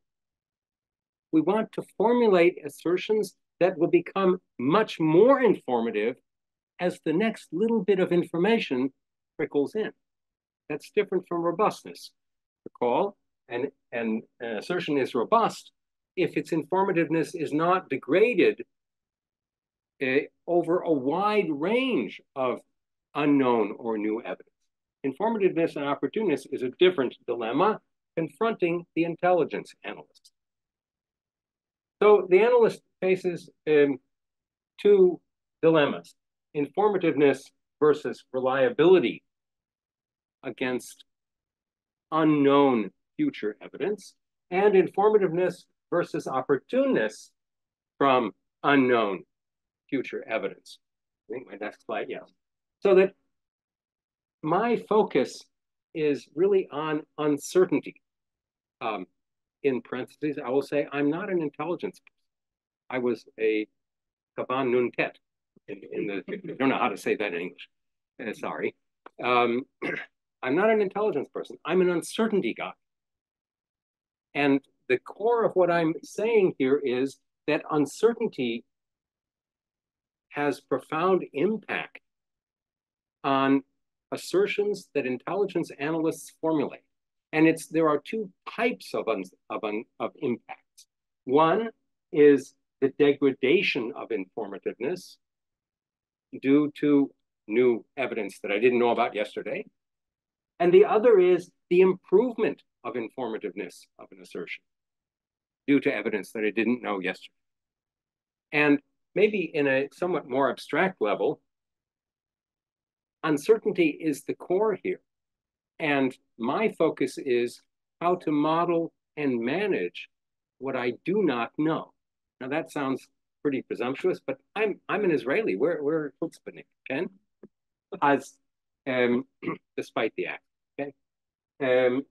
Speaker 5: We want to formulate assertions that will become much more informative as the next little bit of information trickles in. That's different from robustness. Recall, an, an, an assertion is robust if its informativeness is not degraded uh, over a wide range of unknown or new evidence. Informativeness and opportuneness is a different dilemma confronting the intelligence analyst. So the analyst faces um, two dilemmas, informativeness versus reliability against unknown future evidence, and informativeness versus opportuneness from unknown future evidence. I think my next slide, yeah. So that my focus is really on uncertainty. Um, in parentheses, I will say I'm not an intelligence person. I was a Kaban Nun Tet in, in the, I don't know how to say that in English. Uh, sorry. Um, I'm not an intelligence person. I'm an uncertainty guy. And the core of what I'm saying here is that uncertainty has profound impact on assertions that intelligence analysts formulate. And it's there are two types of, un, of, un, of impacts. One is the degradation of informativeness due to new evidence that I didn't know about yesterday. And the other is the improvement of informativeness of an assertion due to evidence that I didn't know yesterday. And maybe in a somewhat more abstract level, uncertainty is the core here. And my focus is how to model and manage what I do not know. Now that sounds pretty presumptuous, but I'm I'm an Israeli. We're we're chutzpahnik, Ken, as um, despite the act. Okay, um,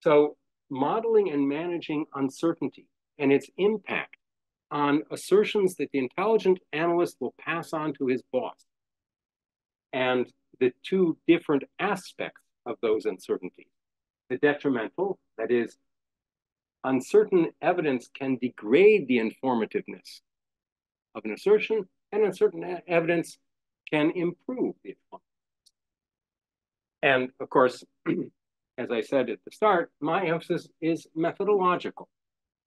Speaker 5: so modeling and managing uncertainty and its impact on assertions that the intelligent analyst will pass on to his boss, and the two different aspects of those uncertainties. The detrimental, that is, uncertain evidence can degrade the informativeness of an assertion, and uncertain evidence can improve the informativeness. And of course, as I said at the start, my emphasis is methodological.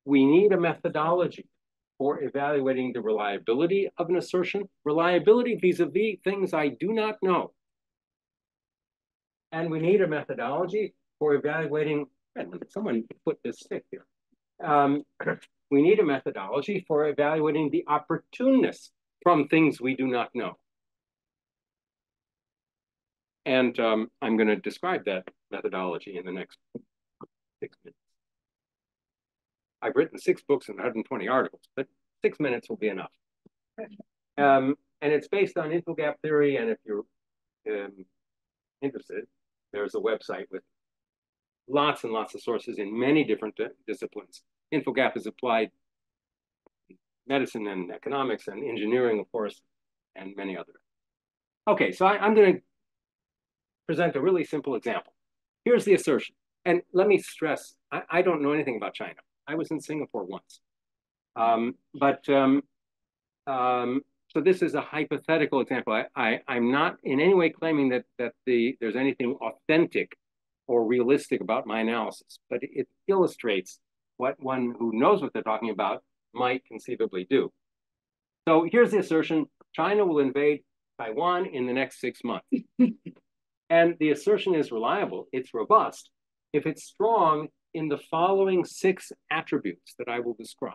Speaker 5: We need a methodology for evaluating the reliability of an assertion, reliability vis-a-vis -vis things I do not know. And we need a methodology for evaluating, someone put this stick here, um, we need a methodology for evaluating the opportuneness from things we do not know. And um, I'm going to describe that methodology in the next six minutes. I've written six books and 120 articles, but six minutes will be enough. Um, and it's based on infogap theory. And if you're um, interested, there's a website with lots and lots of sources in many different disciplines. Infogap is applied medicine and economics and engineering, of course, and many other. Okay, so I, I'm going to present a really simple example. Here's the assertion. And let me stress, I, I don't know anything about China. I was in Singapore once. Um, but um, um, so this is a hypothetical example. I, I, I'm not in any way claiming that, that the, there's anything authentic or realistic about my analysis, but it illustrates what one who knows what they're talking about might conceivably do. So here's the assertion, China will invade Taiwan in the next six months. And the assertion is reliable, it's robust, if it's strong in the following six attributes that I will describe.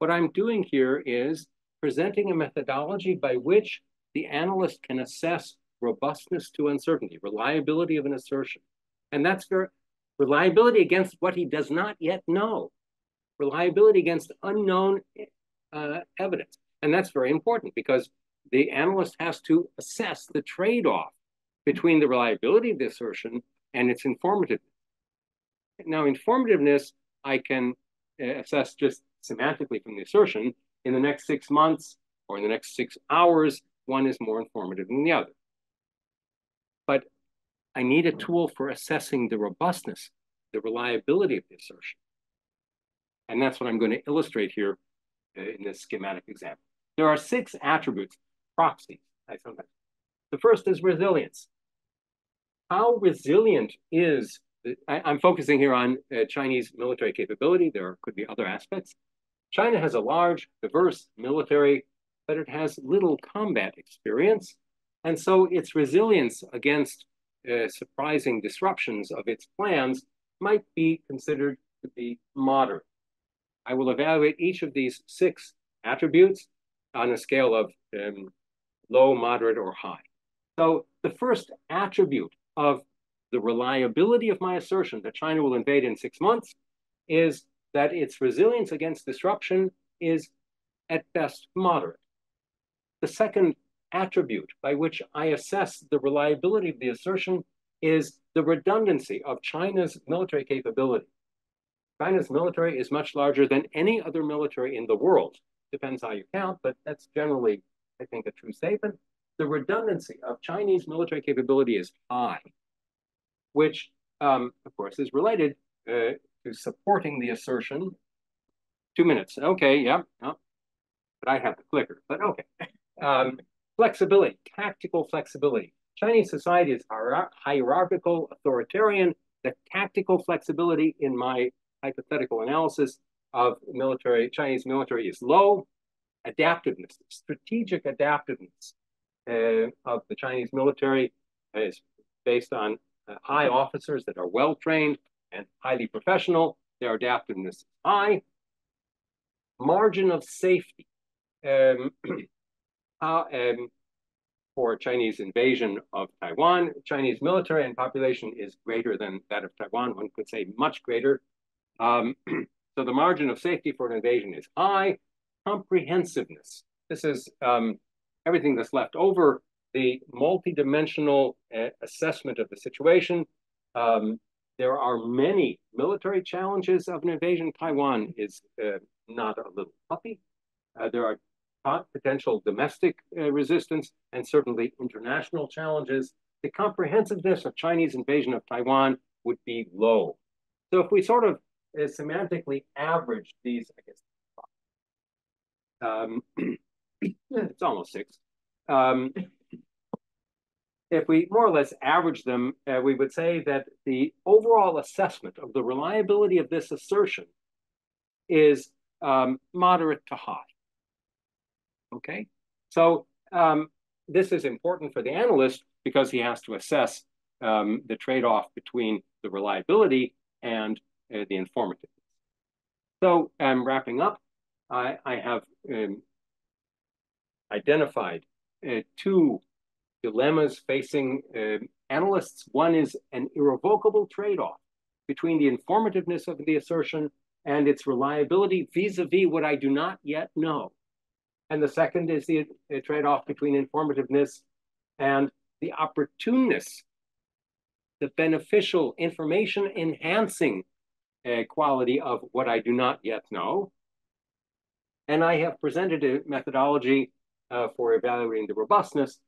Speaker 5: What I'm doing here is presenting a methodology by which the analyst can assess robustness to uncertainty, reliability of an assertion. And that's reliability against what he does not yet know, reliability against unknown uh, evidence. And that's very important because the analyst has to assess the trade-off between the reliability of the assertion and its informativeness. Now, informativeness, I can uh, assess just semantically from the assertion. In the next six months or in the next six hours, one is more informative than the other. But I need a tool for assessing the robustness, the reliability of the assertion. And that's what I'm going to illustrate here uh, in this schematic example. There are six attributes proxies, I sometimes. The first is resilience. How resilient is, I, am focusing here on uh, Chinese military capability. There could be other aspects. China has a large, diverse military, but it has little combat experience. And so its resilience against uh, surprising disruptions of its plans might be considered to be moderate. I will evaluate each of these six attributes on a scale of um, low, moderate, or high. So the first attribute of the reliability of my assertion that China will invade in six months is that its resilience against disruption is at best moderate. The second attribute by which I assess the reliability of the assertion is the redundancy of China's military capability. China's military is much larger than any other military in the world. Depends how you count, but that's generally I think, a true statement. The redundancy of Chinese military capability is high, which, um, of course, is related uh, to supporting the assertion. Two minutes. Okay, yeah. But I have the clicker, but okay. Um, flexibility, tactical flexibility. Chinese society is hierarchical, authoritarian. The tactical flexibility in my hypothetical analysis of military, Chinese military is low adaptiveness, strategic adaptiveness uh, of the Chinese military is based on high officers that are well trained and highly professional. Their adaptiveness is high. Margin of safety um, uh, um, for Chinese invasion of Taiwan. Chinese military and population is greater than that of Taiwan. One could say much greater. Um, so the margin of safety for an invasion is high comprehensiveness. This is um, everything that's left over, the multidimensional uh, assessment of the situation. Um, there are many military challenges of an invasion. Taiwan is uh, not a little puppy. Uh, there are potential domestic uh, resistance and certainly international challenges. The comprehensiveness of Chinese invasion of Taiwan would be low. So if we sort of uh, semantically average these, I guess, um, it's almost six. Um, if we more or less average them, uh, we would say that the overall assessment of the reliability of this assertion is um, moderate to high. Okay, so um, this is important for the analyst because he has to assess um, the trade-off between the reliability and uh, the informativeness. So I'm wrapping up. I, I have um, identified uh, two dilemmas facing uh, analysts. One is an irrevocable trade-off between the informativeness of the assertion and its reliability vis-a-vis what I do not yet know. And the second is the trade-off between informativeness and the opportuneness, the beneficial information enhancing uh, quality of what I do not yet know. And I have presented a methodology uh, for evaluating the robustness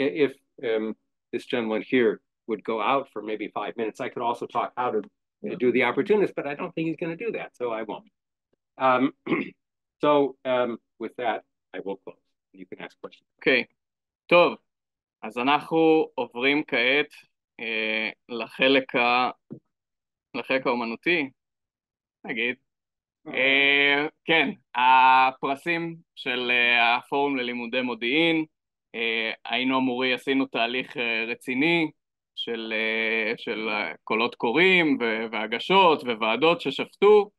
Speaker 5: If um, this gentleman here would go out for maybe five minutes, I could also talk how to do the opportunist, but I don't think he's going to do that, so I won't. Um, so um, with that, I will close. You can ask questions.
Speaker 1: אוקיי, okay. טוב, אז אנחנו עוברים כעת אה, לחלק, ה... לחלק האומנותי, נגיד. אה, כן, הפרסים של אה, הפורום ללימודי מודיעין, אה, היינו אמורי, עשינו תהליך אה, רציני של, אה, של קולות קוראים והגשות וועדות ששפטו,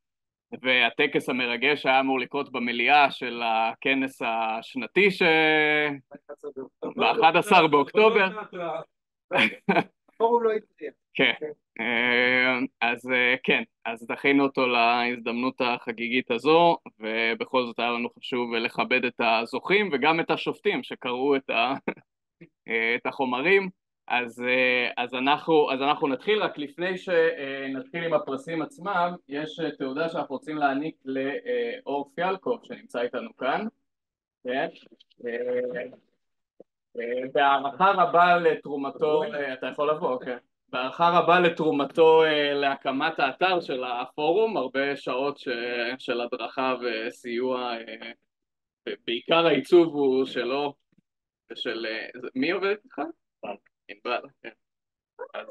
Speaker 1: והטקס המרגש היה אמור לקרות במליאה של הכנס השנתי ש... ב-11 באוקטובר.
Speaker 4: הפורום לא הצליח.
Speaker 1: כן, אז כן, אז דחינו אותו להזדמנות החגיגית הזו, ובכל זאת היה לנו חשוב לכבד את הזוכים וגם את השופטים שקראו את החומרים. אז, אז, אנחנו, אז אנחנו נתחיל, רק לפני שנתחיל עם הפרסים עצמם, יש תעודה שאנחנו רוצים להעניק לאור פיאלקוב שנמצא איתנו כאן, כן? בהערכה רבה לתרומתו, אתה יכול לבוא, כן. בהערכה רבה לתרומתו להקמת האתר של הפורום, הרבה שעות של הדרכה וסיוע, בעיקר העיצוב הוא שלו ושל... מי עובד איתך? ענבל, כן. אז...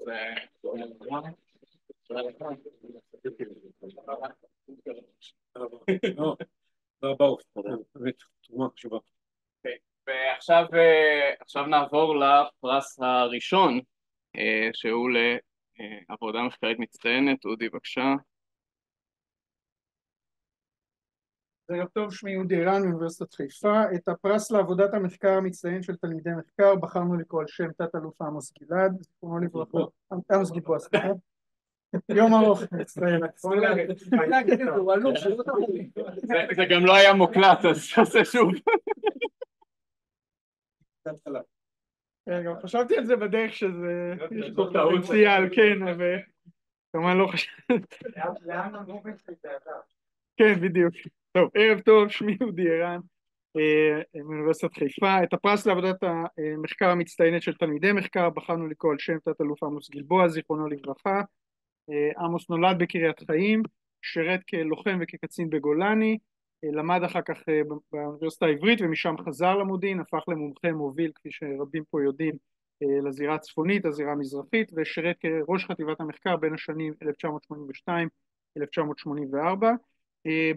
Speaker 1: ועכשיו נעבור לפרס הראשון, שהוא לעבודה מחקרית מצטיינת. אודי, בבקשה.
Speaker 6: ערב טוב, שמי אודי ערן מאוניברסיטת חיפה. את הפרס לעבודת המחקר המצטיין של תלמידי מחקר בחרנו לקרוא על שם תת-אלוף עמוס גלעד, זיכרונו לברכה, עמוס גיבוע, סליחה. יום ארוך, מצטיין.
Speaker 1: זה גם לא היה מוקלט, אז תעשה שוב.
Speaker 6: גם חשבתי על זה בדרך שזה... יש פה פוטנציאל, כן, וכמובן לא חשבתי. כן, בדיוק. טוב, ערב טוב, שמי אודי ערן, מאוניברסיטת חיפה. את הפרס לעבודת המחקר המצטיינת של תלמידי מחקר בחרנו לקרוא על שם תת-אלוף עמוס גלבוע, זיכרונו לברכה. עמוס נולד בקריית חיים, שירת כלוחם וכקצין בגולני, למד אחר כך באוניברסיטה העברית ומשם חזר למודיעין, הפך למומחה מוביל, כפי שרבים פה יודעים, לזירה הצפונית, הזירה המזרחית, ושירת כראש חטיבת המחקר בין השנים 1982-1984.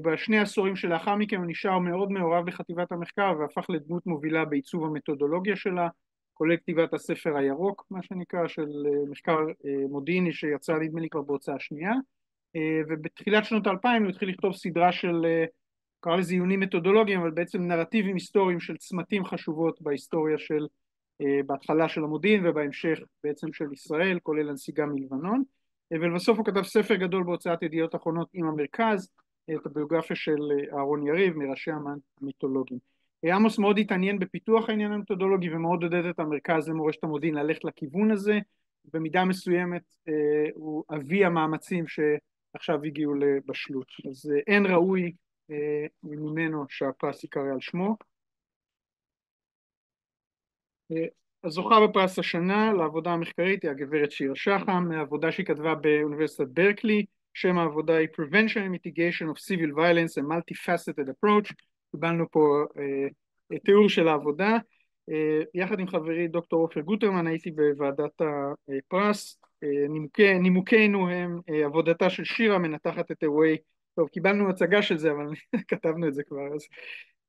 Speaker 6: בשני העשורים שלאחר מכן הוא נשאר מאוד מעורב בחטיבת המחקר והפך לדמות מובילה בעיצוב המתודולוגיה שלה, כולל כתיבת הספר הירוק, מה שנקרא, של מחקר מודיעיני שיצא נדמה לי כבר בהוצאה שנייה, ובתחילת שנות האלפיים הוא התחיל לכתוב סדרה של, קרא לזה עיונים מתודולוגיים, אבל בעצם נרטיבים היסטוריים של צמתים חשובות בהיסטוריה של, בהתחלה של המודיעין ובהמשך בעצם של ישראל, כולל הנסיגה מלבנון, ולבסוף הוא כתב ספר גדול בהוצאת ידיעות אחרונות עם המרכז, את הביוגרפיה של אהרון יריב, מראשי המיתולוגים. עמוס מאוד התעניין בפיתוח העניין המתודולוגי ומאוד עודד את המרכז למורשת המודיעין ללכת לכיוון הזה, במידה מסוימת הוא אבי המאמצים שעכשיו הגיעו לבשלות. אז אין ראוי ממנו שהפרס ייקרא על שמו. הזוכה בפרס השנה לעבודה המחקרית היא הגברת שירה שחם, מהעבודה שהיא כתבה באוניברסיטת ברקלי, שם העבודה היא Prevention and Mitigation of Civil Violence, a Multifaceted Approach, קיבלנו פה uh, תיאור של העבודה, uh, יחד עם חברי דוקטור עופר גוטרמן הייתי בוועדת הפרס, uh, נימוקי, נימוקינו הם uh, עבודתה של שירה מנתחת את אירועי, טוב קיבלנו הצגה של זה אבל כתבנו את זה כבר, אז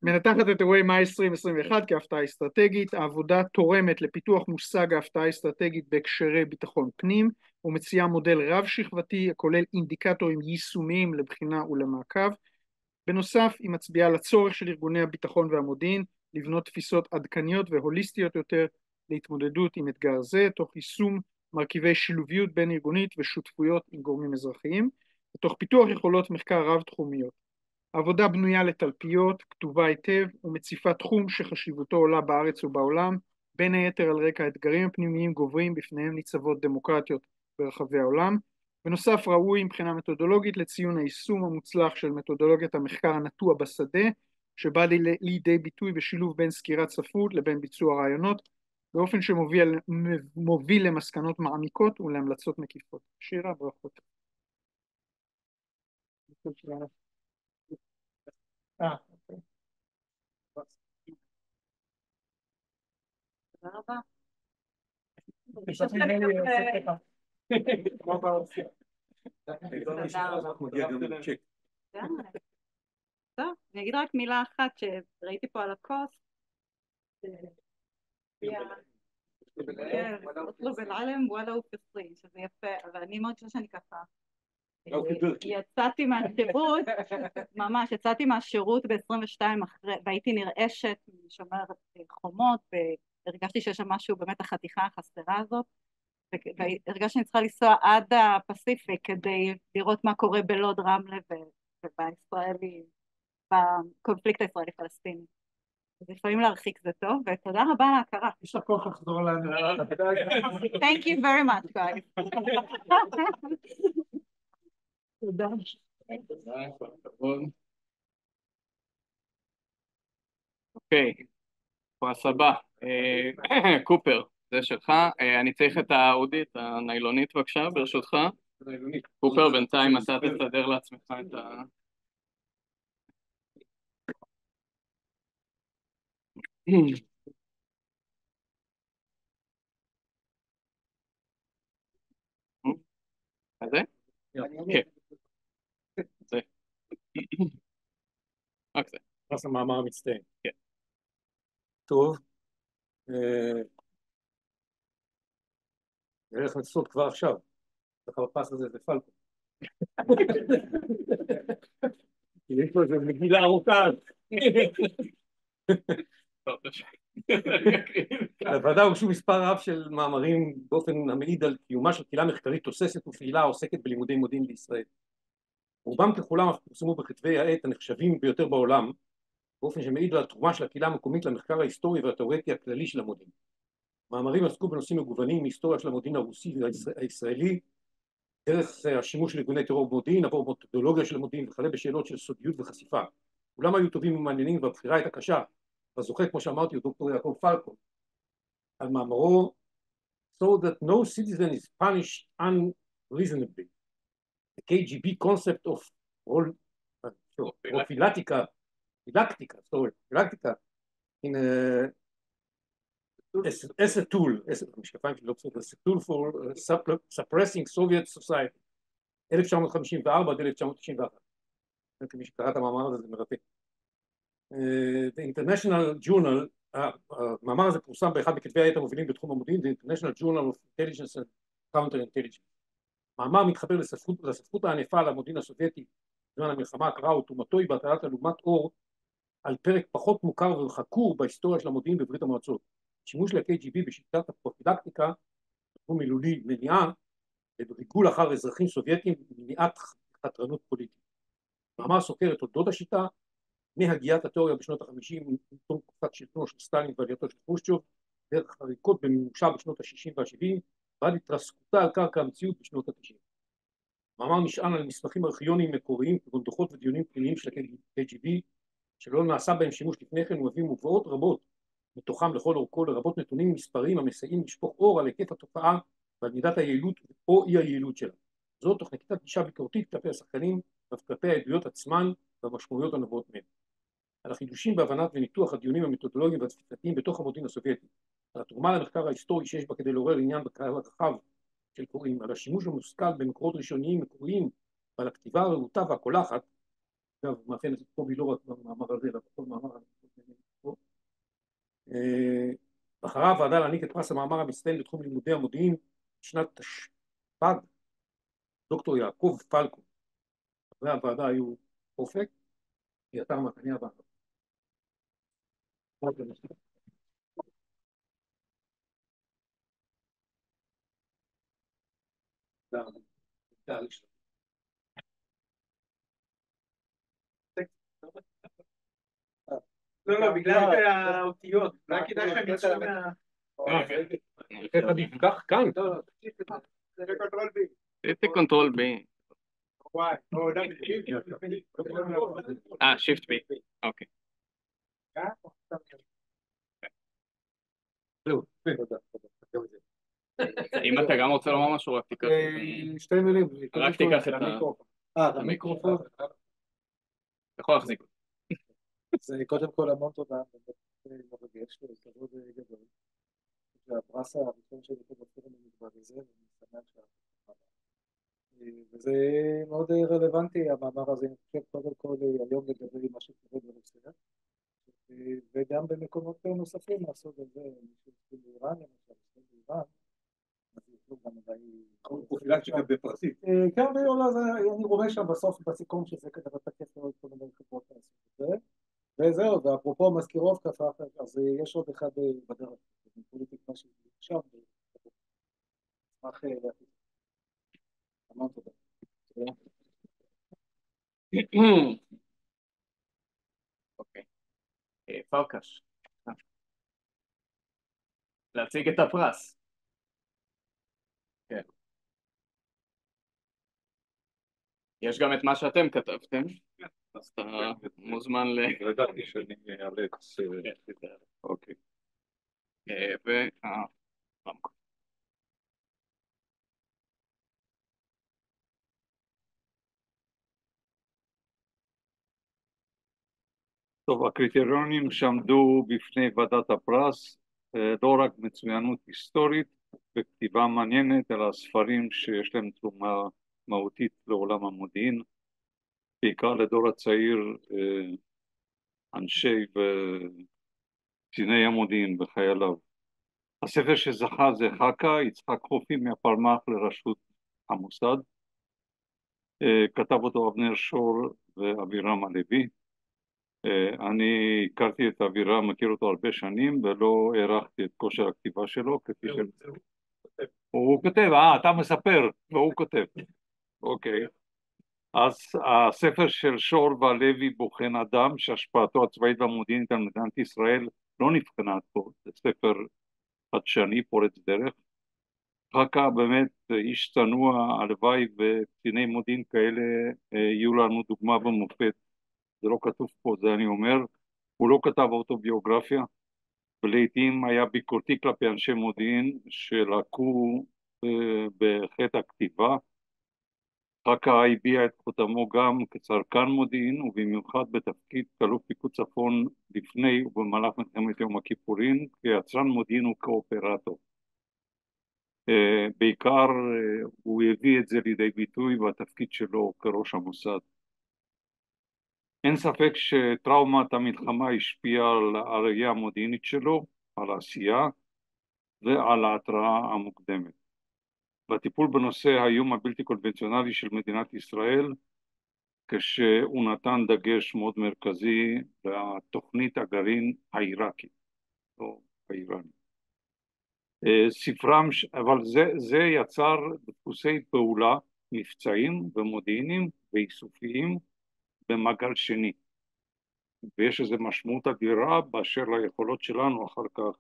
Speaker 6: מנתחת את אירועי מאי 2021 כהפתעה אסטרטגית, העבודה תורמת לפיתוח מושג ההפתעה האסטרטגית בהקשרי ביטחון פנים ומציעה מודל רב שכבתי הכולל אינדיקטורים יישומיים לבחינה ולמעקב. בנוסף היא מצביעה על הצורך של ארגוני הביטחון והמודיעין לבנות תפיסות עדכניות והוליסטיות יותר להתמודדות עם אתגר זה תוך יישום מרכיבי שילוביות בין ארגונית ושותפויות עם גורמים אזרחיים ותוך פיתוח יכולות מחקר רב תחומיות. העבודה בנויה לתלפיות, כתובה היטב ומציפה תחום שחשיבותו עולה בארץ ובעולם, בין היתר על רקע האתגרים הפנימיים גוברים בפניהם ניצבות דמוקרטיות ברחבי העולם. בנוסף ראוי מבחינה מתודולוגית לציון היישום המוצלח של מתודולוגיית המחקר הנטוע בשדה, שבא לידי ביטוי בשילוב בין סקירת ספרות לבין ביצוע רעיונות, באופן שמוביל למסקנות מעמיקות ולהמלצות מקיפות. שירה, ברכות.
Speaker 3: אה, אוקיי. תודה רבה. טוב, אני אגיד רק מילה אחת שראיתי פה על הכוס. כן, שזה יפה, אבל אני מאוד חושבת שאני ככה יצאתי מהשירות, ממש, יצאתי מהשירות ב-22 אחרי, והייתי נרעשת משומר חומות, והרגשתי שיש שם משהו, באמת החתיכה החסרה הזאת, והרגשתי שאני צריכה לנסוע עד הפסיפיק כדי לראות מה קורה בלוד רמלה ובישראלי, בקונפליקט הישראלי-פלסטיני. אז לפעמים להרחיק זה טוב, ותודה רבה על ההכרה.
Speaker 6: יש לך כוח לחזור לנו.
Speaker 3: Thank you very much, guys. תודה.
Speaker 1: אוקיי, פרס הבא, אה, קופר, זה שלך, אה, אני צריך את האודי, את הניילונית בבקשה, ברשותך. קופר, בינתיים אתה תסדר לעצמך את ה... זה? כן. רק זה.
Speaker 7: פרס המאמר המצטיין.
Speaker 1: כן.
Speaker 7: טוב. נלך לנסות כבר עכשיו. לך בפס הזה זה פלקו. יש פה איזה מגילה ארוכה. לוועדה הוגשו מספר רב של מאמרים באופן המעיד על קיומה של קהילה מחקרית תוססת ופעילה העוסקת בלימודי מודיעין בישראל. רובם ככולם אף פורסמו בכתבי העת הנחשבים ביותר בעולם, באופן שמעיד על התרומה של הקהילה המקומית למחקר ההיסטורי והתאורטי הכללי של המודיעין. מאמרים עסקו בנושאים מגוונים מהיסטוריה של המודיעין הרוסי והישראלי, דרך השימוש של ארגוני טרור במודיעין, עבור מתודולוגיה של המודיעין וכלה בשאלות של סודיות וחשיפה. כולם היו טובים ומעניינים והבחירה הייתה קשה, והזוכה כמו שאמרתי הוא דוקטור יעקב פלקו. על מאמרו So that no citizen is punished unreasonably the KGB concept of prophylatica, phylactica, sorry, phylactica, in a, as, as a tool, as, המשקפיים שלי לא בסדר, as a tool for uh, suppressing Soviet society, 1954 עד 1991. כמי שקרא את המאמר הזה זה מרתק. Uh, the International Journal, המאמר הזה פורסם באחד מכתבי העת המובילים בתחום המודיעין, The International Journal of Intelligence and Counter-Intelligence. מאמר מתחבר לספרות, לספרות הענפה על המודיעין הסובייטי בזמן המלחמה הקרה ותרומתו היא בהטלת אלומת אור על פרק פחות מוכר וחקור בהיסטוריה של המודיעין בברית המועצות. שימוש ל-KGB בשיטת הפרופילקטיקה בתחום מילולי מניעה ובריגול אחר אזרחים סובייטים ומניעת חתרנות פוליטית. מאמר סוקר את תולדות השיטה מהגיית התיאוריה בשנות החמישים מתום תקופת שלטונו של סטלין ועלייתו של חרושצ'וב דרך חריקות במימושה בשנות השישים והשבעים ועד התרסקותה על קרקע המציאות בשנות התשעים. המאמר נשען על מסמכים ארכיוניים מקוריים כגון דוחות ודיונים פנימיים של ה-KGB שלא נעשה בהם שימוש לפני כן ומביא מובאות רבות מתוכם לכל אורכו לרבות נתונים מספריים המסייעים לשפוך אור על היקף התופעה ועל מידת היעילות או אי היעילות שלה. זאת תוך נקיטת גישה ביקורתית כלפי השחקנים ואף כלפי העדויות עצמן והמשמעויות הנובעות מהם. על החידושים בהבנת וניתוח הדיונים המתודולוגיים והתפיסתיים בתוך המודיעין הסובייטי על התרומה למחקר ההיסטורי שיש בה כדי לעורר עניין בקהל הרחב של קוראים, על השימוש המושכל במקורות ראשוניים מקוריים ועל הכתיבה הרהוטה והקולחת
Speaker 8: אגב, מאפיינת את קובי לא רק במאמר הזה, אלא בכל מאמר. בחרה הוועדה להעניק את פרס המאמר המצטיין בתחום לימודי המודיעין בשנת תשפ"ג, דוקטור יעקב פלקו. חברי הוועדה היו אופק, אביתר מתניה ואנוכי.
Speaker 6: לא, לא, בגלל האותיות. אולי כדאי שהם יצאו מה...
Speaker 5: איך אני אקח כאן?
Speaker 1: תעשי קונטרול בי. אה, שיפט בי. אוקיי.
Speaker 8: זהו,
Speaker 1: אם אתה גם רוצה לומר משהו, רק תיקח.
Speaker 8: שתי מילים.
Speaker 1: רק תיקח את ה...
Speaker 8: אה, המיקרופון.
Speaker 1: אתה יכול להחזיק.
Speaker 8: אז קודם כל המון תודה, באמת מרגש, כבוד גדול. זה הפרס הראשון שלי פה בפורום המגוון הזה, ואני שמח שאתה וזה מאוד רלוונטי המאמר הזה, אני חושב קודם כל היום לגבי מה שקורה ברוסיה, וגם במקומות נוספים לעשות את זה, מישהו באיראן למשל, באיראן, אז יוכלו גם אולי...
Speaker 4: פרופילקטיקה בפרסית.
Speaker 8: כן, אני רואה שם בסוף בסיכום שזה כדבר תקף מאוד כל מיני חברות לעשות את זה. וזהו, ואפרופו מזכירוב ככה, אז יש עוד אחד בדרך, כולי תקווה שזה עכשיו, אשמח להגיד. המון תודה.
Speaker 1: אוקיי. פרקש. להציג את הפרס. כן. יש גם את מה שאתם כתבתם. אז אתה מוזמן ל...
Speaker 9: ידעתי שאני אאלץ... אוקיי.
Speaker 1: והרמקול.
Speaker 9: טוב, הקריטריונים שעמדו בפני ועדת הפרס, לא רק מצוינות היסטורית וכתיבה מעניינת, אלא ספרים שיש להם תרומה מהותית לעולם המודיעין, בעיקר לדור הצעיר, אנשי וקציני המודיעין וחייליו. הספר שזכה זה חכה, יצחק חופי מהפלמ"ח לראשות המוסד. כתב אותו אבנר שור ואבירם הלוי. אני הכרתי את אבירם, מכיר אותו הרבה שנים ולא הערכתי את כושר הכתיבה שלו כפי ש... הוא כותב, אה, אתה מספר, והוא כותב. אוקיי. אז הספר של שור והלוי בוחן אדם שהשפעתו הצבאית והמודיעינית על מדינת ישראל לא נבחנה פה, זה ספר חדשני פורץ דרך. חכה באמת איש צנוע, הלוואי וקציני מודיעין כאלה יהיו לנו דוגמה ומופת, זה לא כתוב פה, זה אני אומר, הוא לא כתב אוטוביוגרפיה ולעיתים היה ביקורתי כלפי אנשי מודיעין שלקו בחטא הכתיבה חכה הביע את חותמו גם כצרכן מודיעין ובמיוחד בתפקיד כאלוף פיקוד צפון לפני ובמהלך מלחמת יום הכיפורים כיצרן מודיעין וכאופרטור. בעיקר הוא הביא את זה לידי ביטוי בתפקיד שלו כראש המוסד. אין ספק שטראומת המלחמה השפיעה על הראייה המודיעינית שלו, על העשייה ועל ההתראה המוקדמת. בטיפול בנושא האיום הבלתי קונבנציונלי של מדינת ישראל כשהוא נתן דגש מאוד מרכזי לתוכנית הגרעין העיראקית או האיראני. ספרם, אבל זה, זה יצר דפוסי פעולה מבצעיים ומודיעיניים ואיסופיים במעגל שני ויש איזו משמעות אדירה באשר ליכולות שלנו אחר כך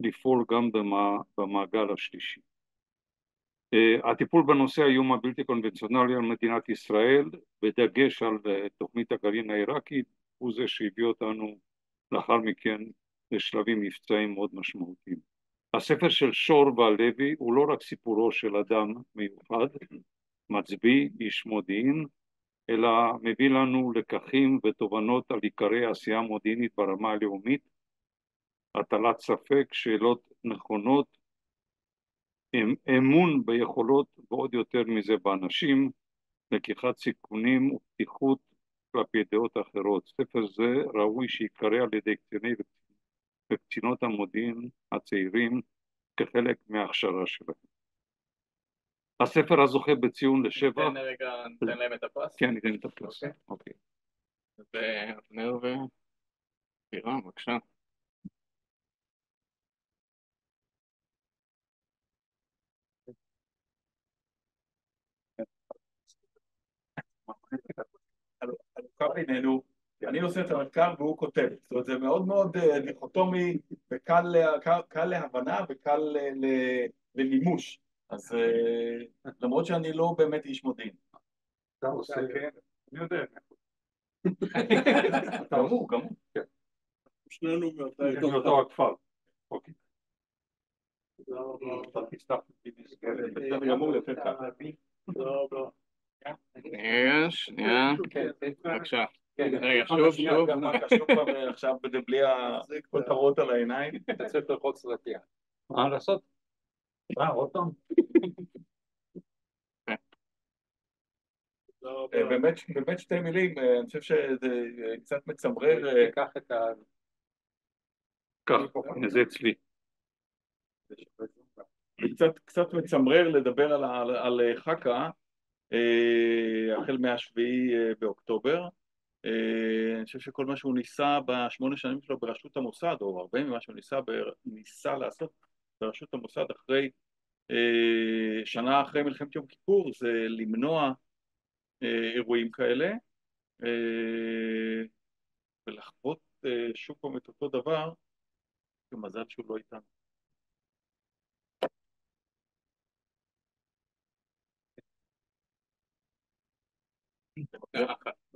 Speaker 9: לפעול גם במעגל השלישי. הטיפול בנושא האיום הבלתי קונבנציונלי על מדינת ישראל בדגש על תוכנית הגרעין העיראקית הוא זה שהביא אותנו לאחר מכן לשלבים מבצעיים מאוד משמעותיים. הספר של שור והלוי הוא לא רק סיפורו של אדם מיוחד, מצביא, איש מודיעין, אלא מביא לנו לקחים ותובנות על עיקרי העשייה המודיעינית ברמה הלאומית, הטלת ספק, שאלות נכונות, אמון ביכולות ועוד יותר מזה באנשים, לקיחת סיכונים ופתיחות כלפי דעות אחרות. ספר זה ראוי שיקרא על ידי קציני וקצינות המודיעין הצעירים כחלק מההכשרה שלהם. הספר הזוכה בציון לשבח...
Speaker 1: תן רגע, ניתן להם את הפרס.
Speaker 9: כן, ניתן את הפרס. אוקיי.
Speaker 1: ואבנר ובירם, בבקשה.
Speaker 10: החלוקה בינינו, אני עושה את המחקר והוא כותב, זאת אומרת זה מאוד מאוד דיכוטומי וקל להבנה וקל למימוש, אז למרות שאני לא באמת איש מודיעין.
Speaker 9: אתה עושה, כן, אני יודע.
Speaker 10: גמור, גמור.
Speaker 8: שנינו
Speaker 9: מאותו הכפר. אוקיי.
Speaker 8: תודה רבה.
Speaker 1: שנייה, שנייה, בבקשה. רגע, שוב, שוב.
Speaker 10: פעם עכשיו בלי הכותרות על העיניים.
Speaker 5: אתה צריך ללחוץ רקיע.
Speaker 9: מה לעשות?
Speaker 5: אה, עוד פעם?
Speaker 10: באמת, באמת שתי מילים, אני חושב שזה קצת מצמרר.
Speaker 5: תיקח את ה...
Speaker 9: כך, זה אצלי.
Speaker 10: קצת, קצת מצמרר לדבר על, על, על חכה החל מהשביעי באוקטובר. אני חושב שכל מה שהוא ניסה בשמונה שנים שלו בראשות המוסד, או הרבה ממה שהוא ניסה, ניסה לעשות בראשות המוסד אחרי, שנה אחרי מלחמת יום כיפור, זה למנוע אירועים כאלה ולחוות שוב פעם את אותו דבר, ומזל שהוא לא איתנו.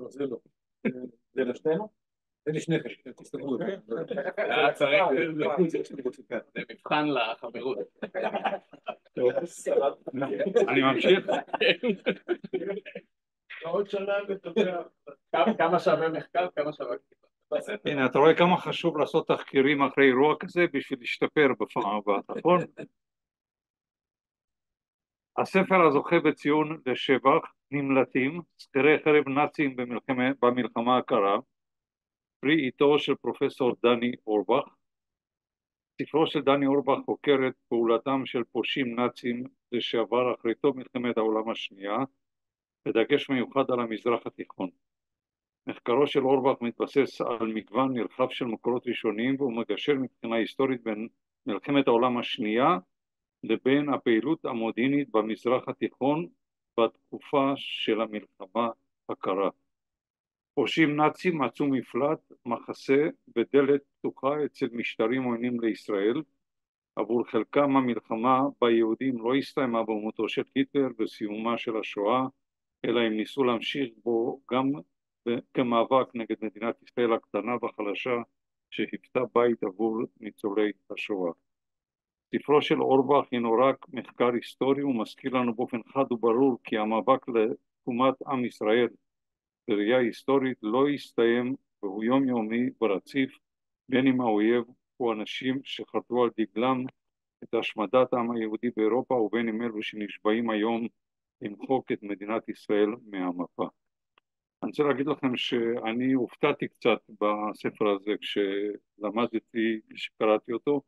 Speaker 10: זה לא. זה לשנינו?
Speaker 5: זה לשניכם, תסתכלו.
Speaker 1: צריך, זה מבחן לחברות.
Speaker 9: אני ממשיך.
Speaker 8: עוד שנה.
Speaker 1: כמה שווה מחקר, כמה שווה
Speaker 9: הנה, אתה רואה כמה חשוב לעשות תחקירים אחרי אירוע כזה בשביל להשתפר בפעם הבאה, נכון? הספר הזוכה בציון לשבח, נמלטים, שכירי חרב נאצים במלחמה הקרה, פרי עיתו של פרופסור דני אורבך. ספרו של דני אורבך חוקר את פעולתם של פושעים נאצים לשעבר אחרי תום מלחמת העולם השנייה, בדגש מיוחד על המזרח התיכון. מחקרו של אורבך מתבסס על מגוון נרחב של מקורות ראשוניים והוא מגשר מבחינה היסטורית בין מלחמת העולם השנייה לבין הפעילות המודיעינית במזרח התיכון בתקופה של המלחמה הקרה. פושעים נאצים מצאו מפלט, מחסה ודלת פתוחה אצל משטרים עוינים לישראל. עבור חלקם המלחמה ביהודים לא הסתיימה במותו של היטלר וסיומה של השואה, אלא הם ניסו להמשיך בו גם כמאבק נגד מדינת ישראל הקטנה והחלשה שהיוותה בית עבור ניצולי השואה. ספרו של אורבך הינו רק מחקר היסטורי ומזכיר לנו באופן חד וברור כי המאבק לתקומת עם ישראל בראייה היסטורית לא הסתיים והוא יומיומי ורציף בין אם האויב הוא אנשים שחרטו על דגלם את השמדת העם היהודי באירופה ובין אם אלו שנשבעים היום למחוק את מדינת ישראל מהמפה. אני רוצה להגיד לכם שאני הופתעתי קצת בספר הזה כשלמדתי, כשקראתי אותו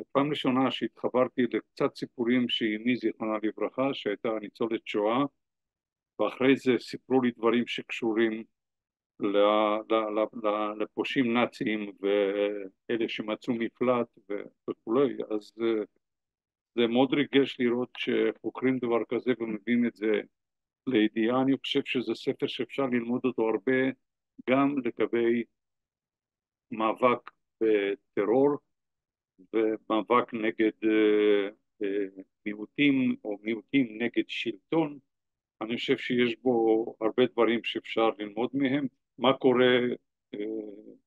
Speaker 9: ופעם ראשונה שהתחברתי לקצת סיפורים שאימי זיכרונה לברכה שהייתה ניצולת שואה ואחרי זה סיפרו לי דברים שקשורים לפושעים נאצים ואלה שמצאו מפלט וכולי אז זה מאוד ריגש לראות שחוקרים דבר כזה ומביאים את זה לידיעה, אני חושב שזה ספר שאפשר ללמוד אותו הרבה גם לגבי מאבק בטרור ומאבק נגד מיעוטים או מיעוטים נגד שלטון, אני חושב שיש בו הרבה דברים שאפשר ללמוד מהם, מה קורה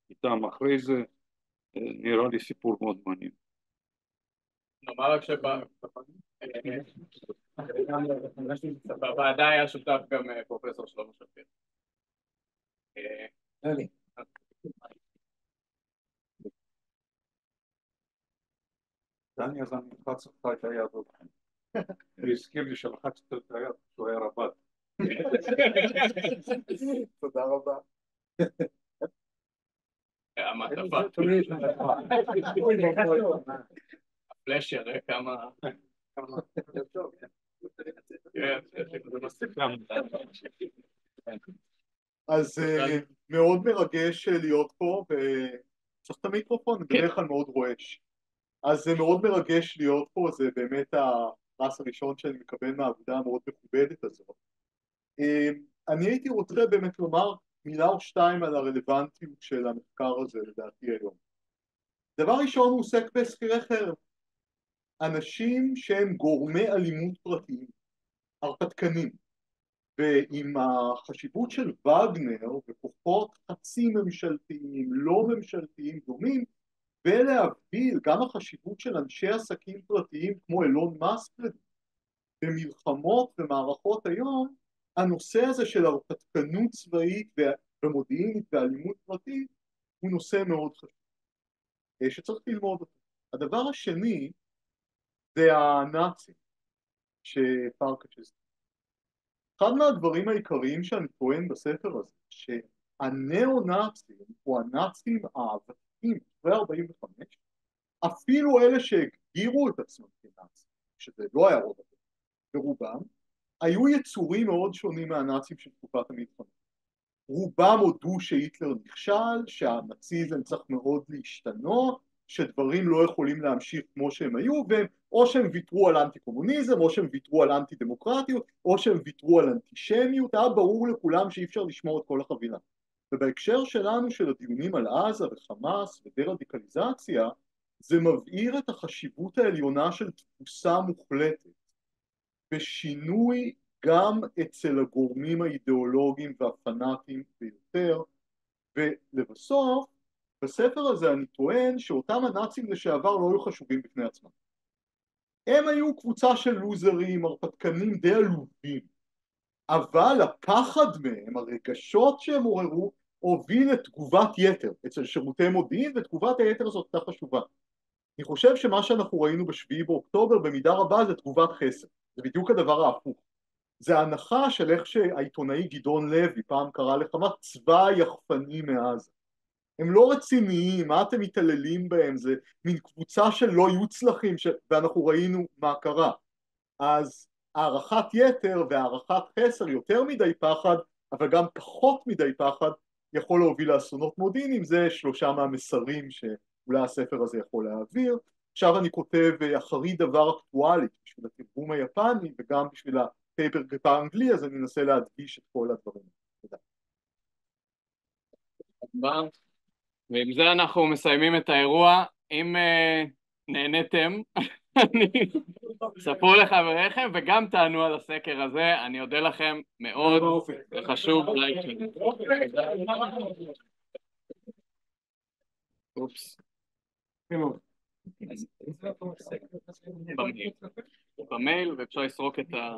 Speaker 9: איתם אחרי זה, נראה לי סיפור מאוד מעניין.
Speaker 1: נאמר רק שבוועדה היה שותף גם פרופסור שלמה שפיר.
Speaker 9: דני, אז אני אלחץ אותך את היד עוד פעם. הוא הזכיר לי שלחצת את היד כשהוא היה רב"ט.
Speaker 8: תודה רבה.
Speaker 1: המעטפה. יראה כמה... כן,
Speaker 11: אז אה, מאוד מרגש להיות פה, וצריך את המיקרופון,
Speaker 1: כן.
Speaker 11: בדרך כלל מאוד רועש. אז זה מאוד מרגש להיות פה, זה באמת הפרס הראשון שאני מקבל מהעבודה המאוד מכובדת הזאת. אה, אני הייתי רוצה באמת לומר מילה או שתיים על הרלוונטיות של המחקר הזה לדעתי היום. דבר ראשון הוא עוסק בשכירי חרב. אנשים שהם גורמי אלימות פרטיים, הרפתקנים, ועם החשיבות של וגנר וכוחות חצי ממשלתיים, לא ממשלתיים דומים, ולהבדיל גם החשיבות של אנשי עסקים פרטיים כמו אילון מאסק במלחמות ומערכות היום, הנושא הזה של הרפתקנות צבאית ומודיעינית ואלימות פרטית הוא נושא מאוד חשוב שצריך ללמוד אותו. הדבר השני זה הנאצים שפרקש הזכיר. אחד מהדברים העיקריים שאני טוען בספר הזה, שהניאו-נאצים או הנאצים הוותיקים אחרי 45, אפילו אלה שהגדירו את עצמם כנאצים, שזה לא היה רוב הדבר, ברובם, היו יצורים מאוד שונים מהנאצים של תקופת המלחמה. רובם הודו שהיטלר נכשל, שהנאציזם צריך מאוד להשתנות, שדברים לא יכולים להמשיך כמו שהם היו, או שהם ויתרו על אנטי קומוניזם, או שהם ויתרו על אנטי דמוקרטיות, או שהם ויתרו על אנטישמיות, היה ברור לכולם שאי אפשר לשמור את כל החבילה. ובהקשר שלנו של הדיונים על עזה וחמאס ודה-רדיקליזציה, זה מבהיר את החשיבות העליונה של תפוסה מוחלטת בשינוי גם אצל הגורמים האידיאולוגיים והפנאטיים ביותר, ולבסוף בספר הזה אני טוען שאותם הנאצים לשעבר לא היו חשובים בפני עצמם. הם היו קבוצה של לוזרים, הרפתקנים די עלובים, אבל הפחד מהם, הרגשות שהם עוררו, הוביל לתגובת יתר אצל שירותי מודיעין, ותגובת היתר הזאת הייתה חשובה. אני חושב שמה שאנחנו ראינו בשביעי באוקטובר במידה רבה זה תגובת חסר, זה בדיוק הדבר ההפוך. זה הנחה של איך שהעיתונאי גדעון לוי פעם קרא לחמה צבא היחפני מעזה. הם לא רציניים, מה אתם מתעללים בהם, זה מין קבוצה של לא יוצלחים ש... ואנחנו ראינו מה קרה. אז הערכת יתר והערכת חסר, יותר מדי פחד, אבל גם פחות מדי פחד, יכול להוביל לאסונות מודיעיניים, זה שלושה מהמסרים שאולי הספר הזה יכול להעביר. עכשיו אני כותב אחרי דבר אקטואלי בשביל התרגום היפני וגם בשביל הפייפר באנגלי, אז אני אנסה להדגיש את כל הדברים. תודה.
Speaker 1: ועם זה אנחנו מסיימים את האירוע. אם uh, נהניתם, ספרו לחבריכם וגם תענו על הסקר הזה, אני אודה לכם מאוד, זה חשוב לייקים. אופס. במייל ואפשר לסרוק את ה...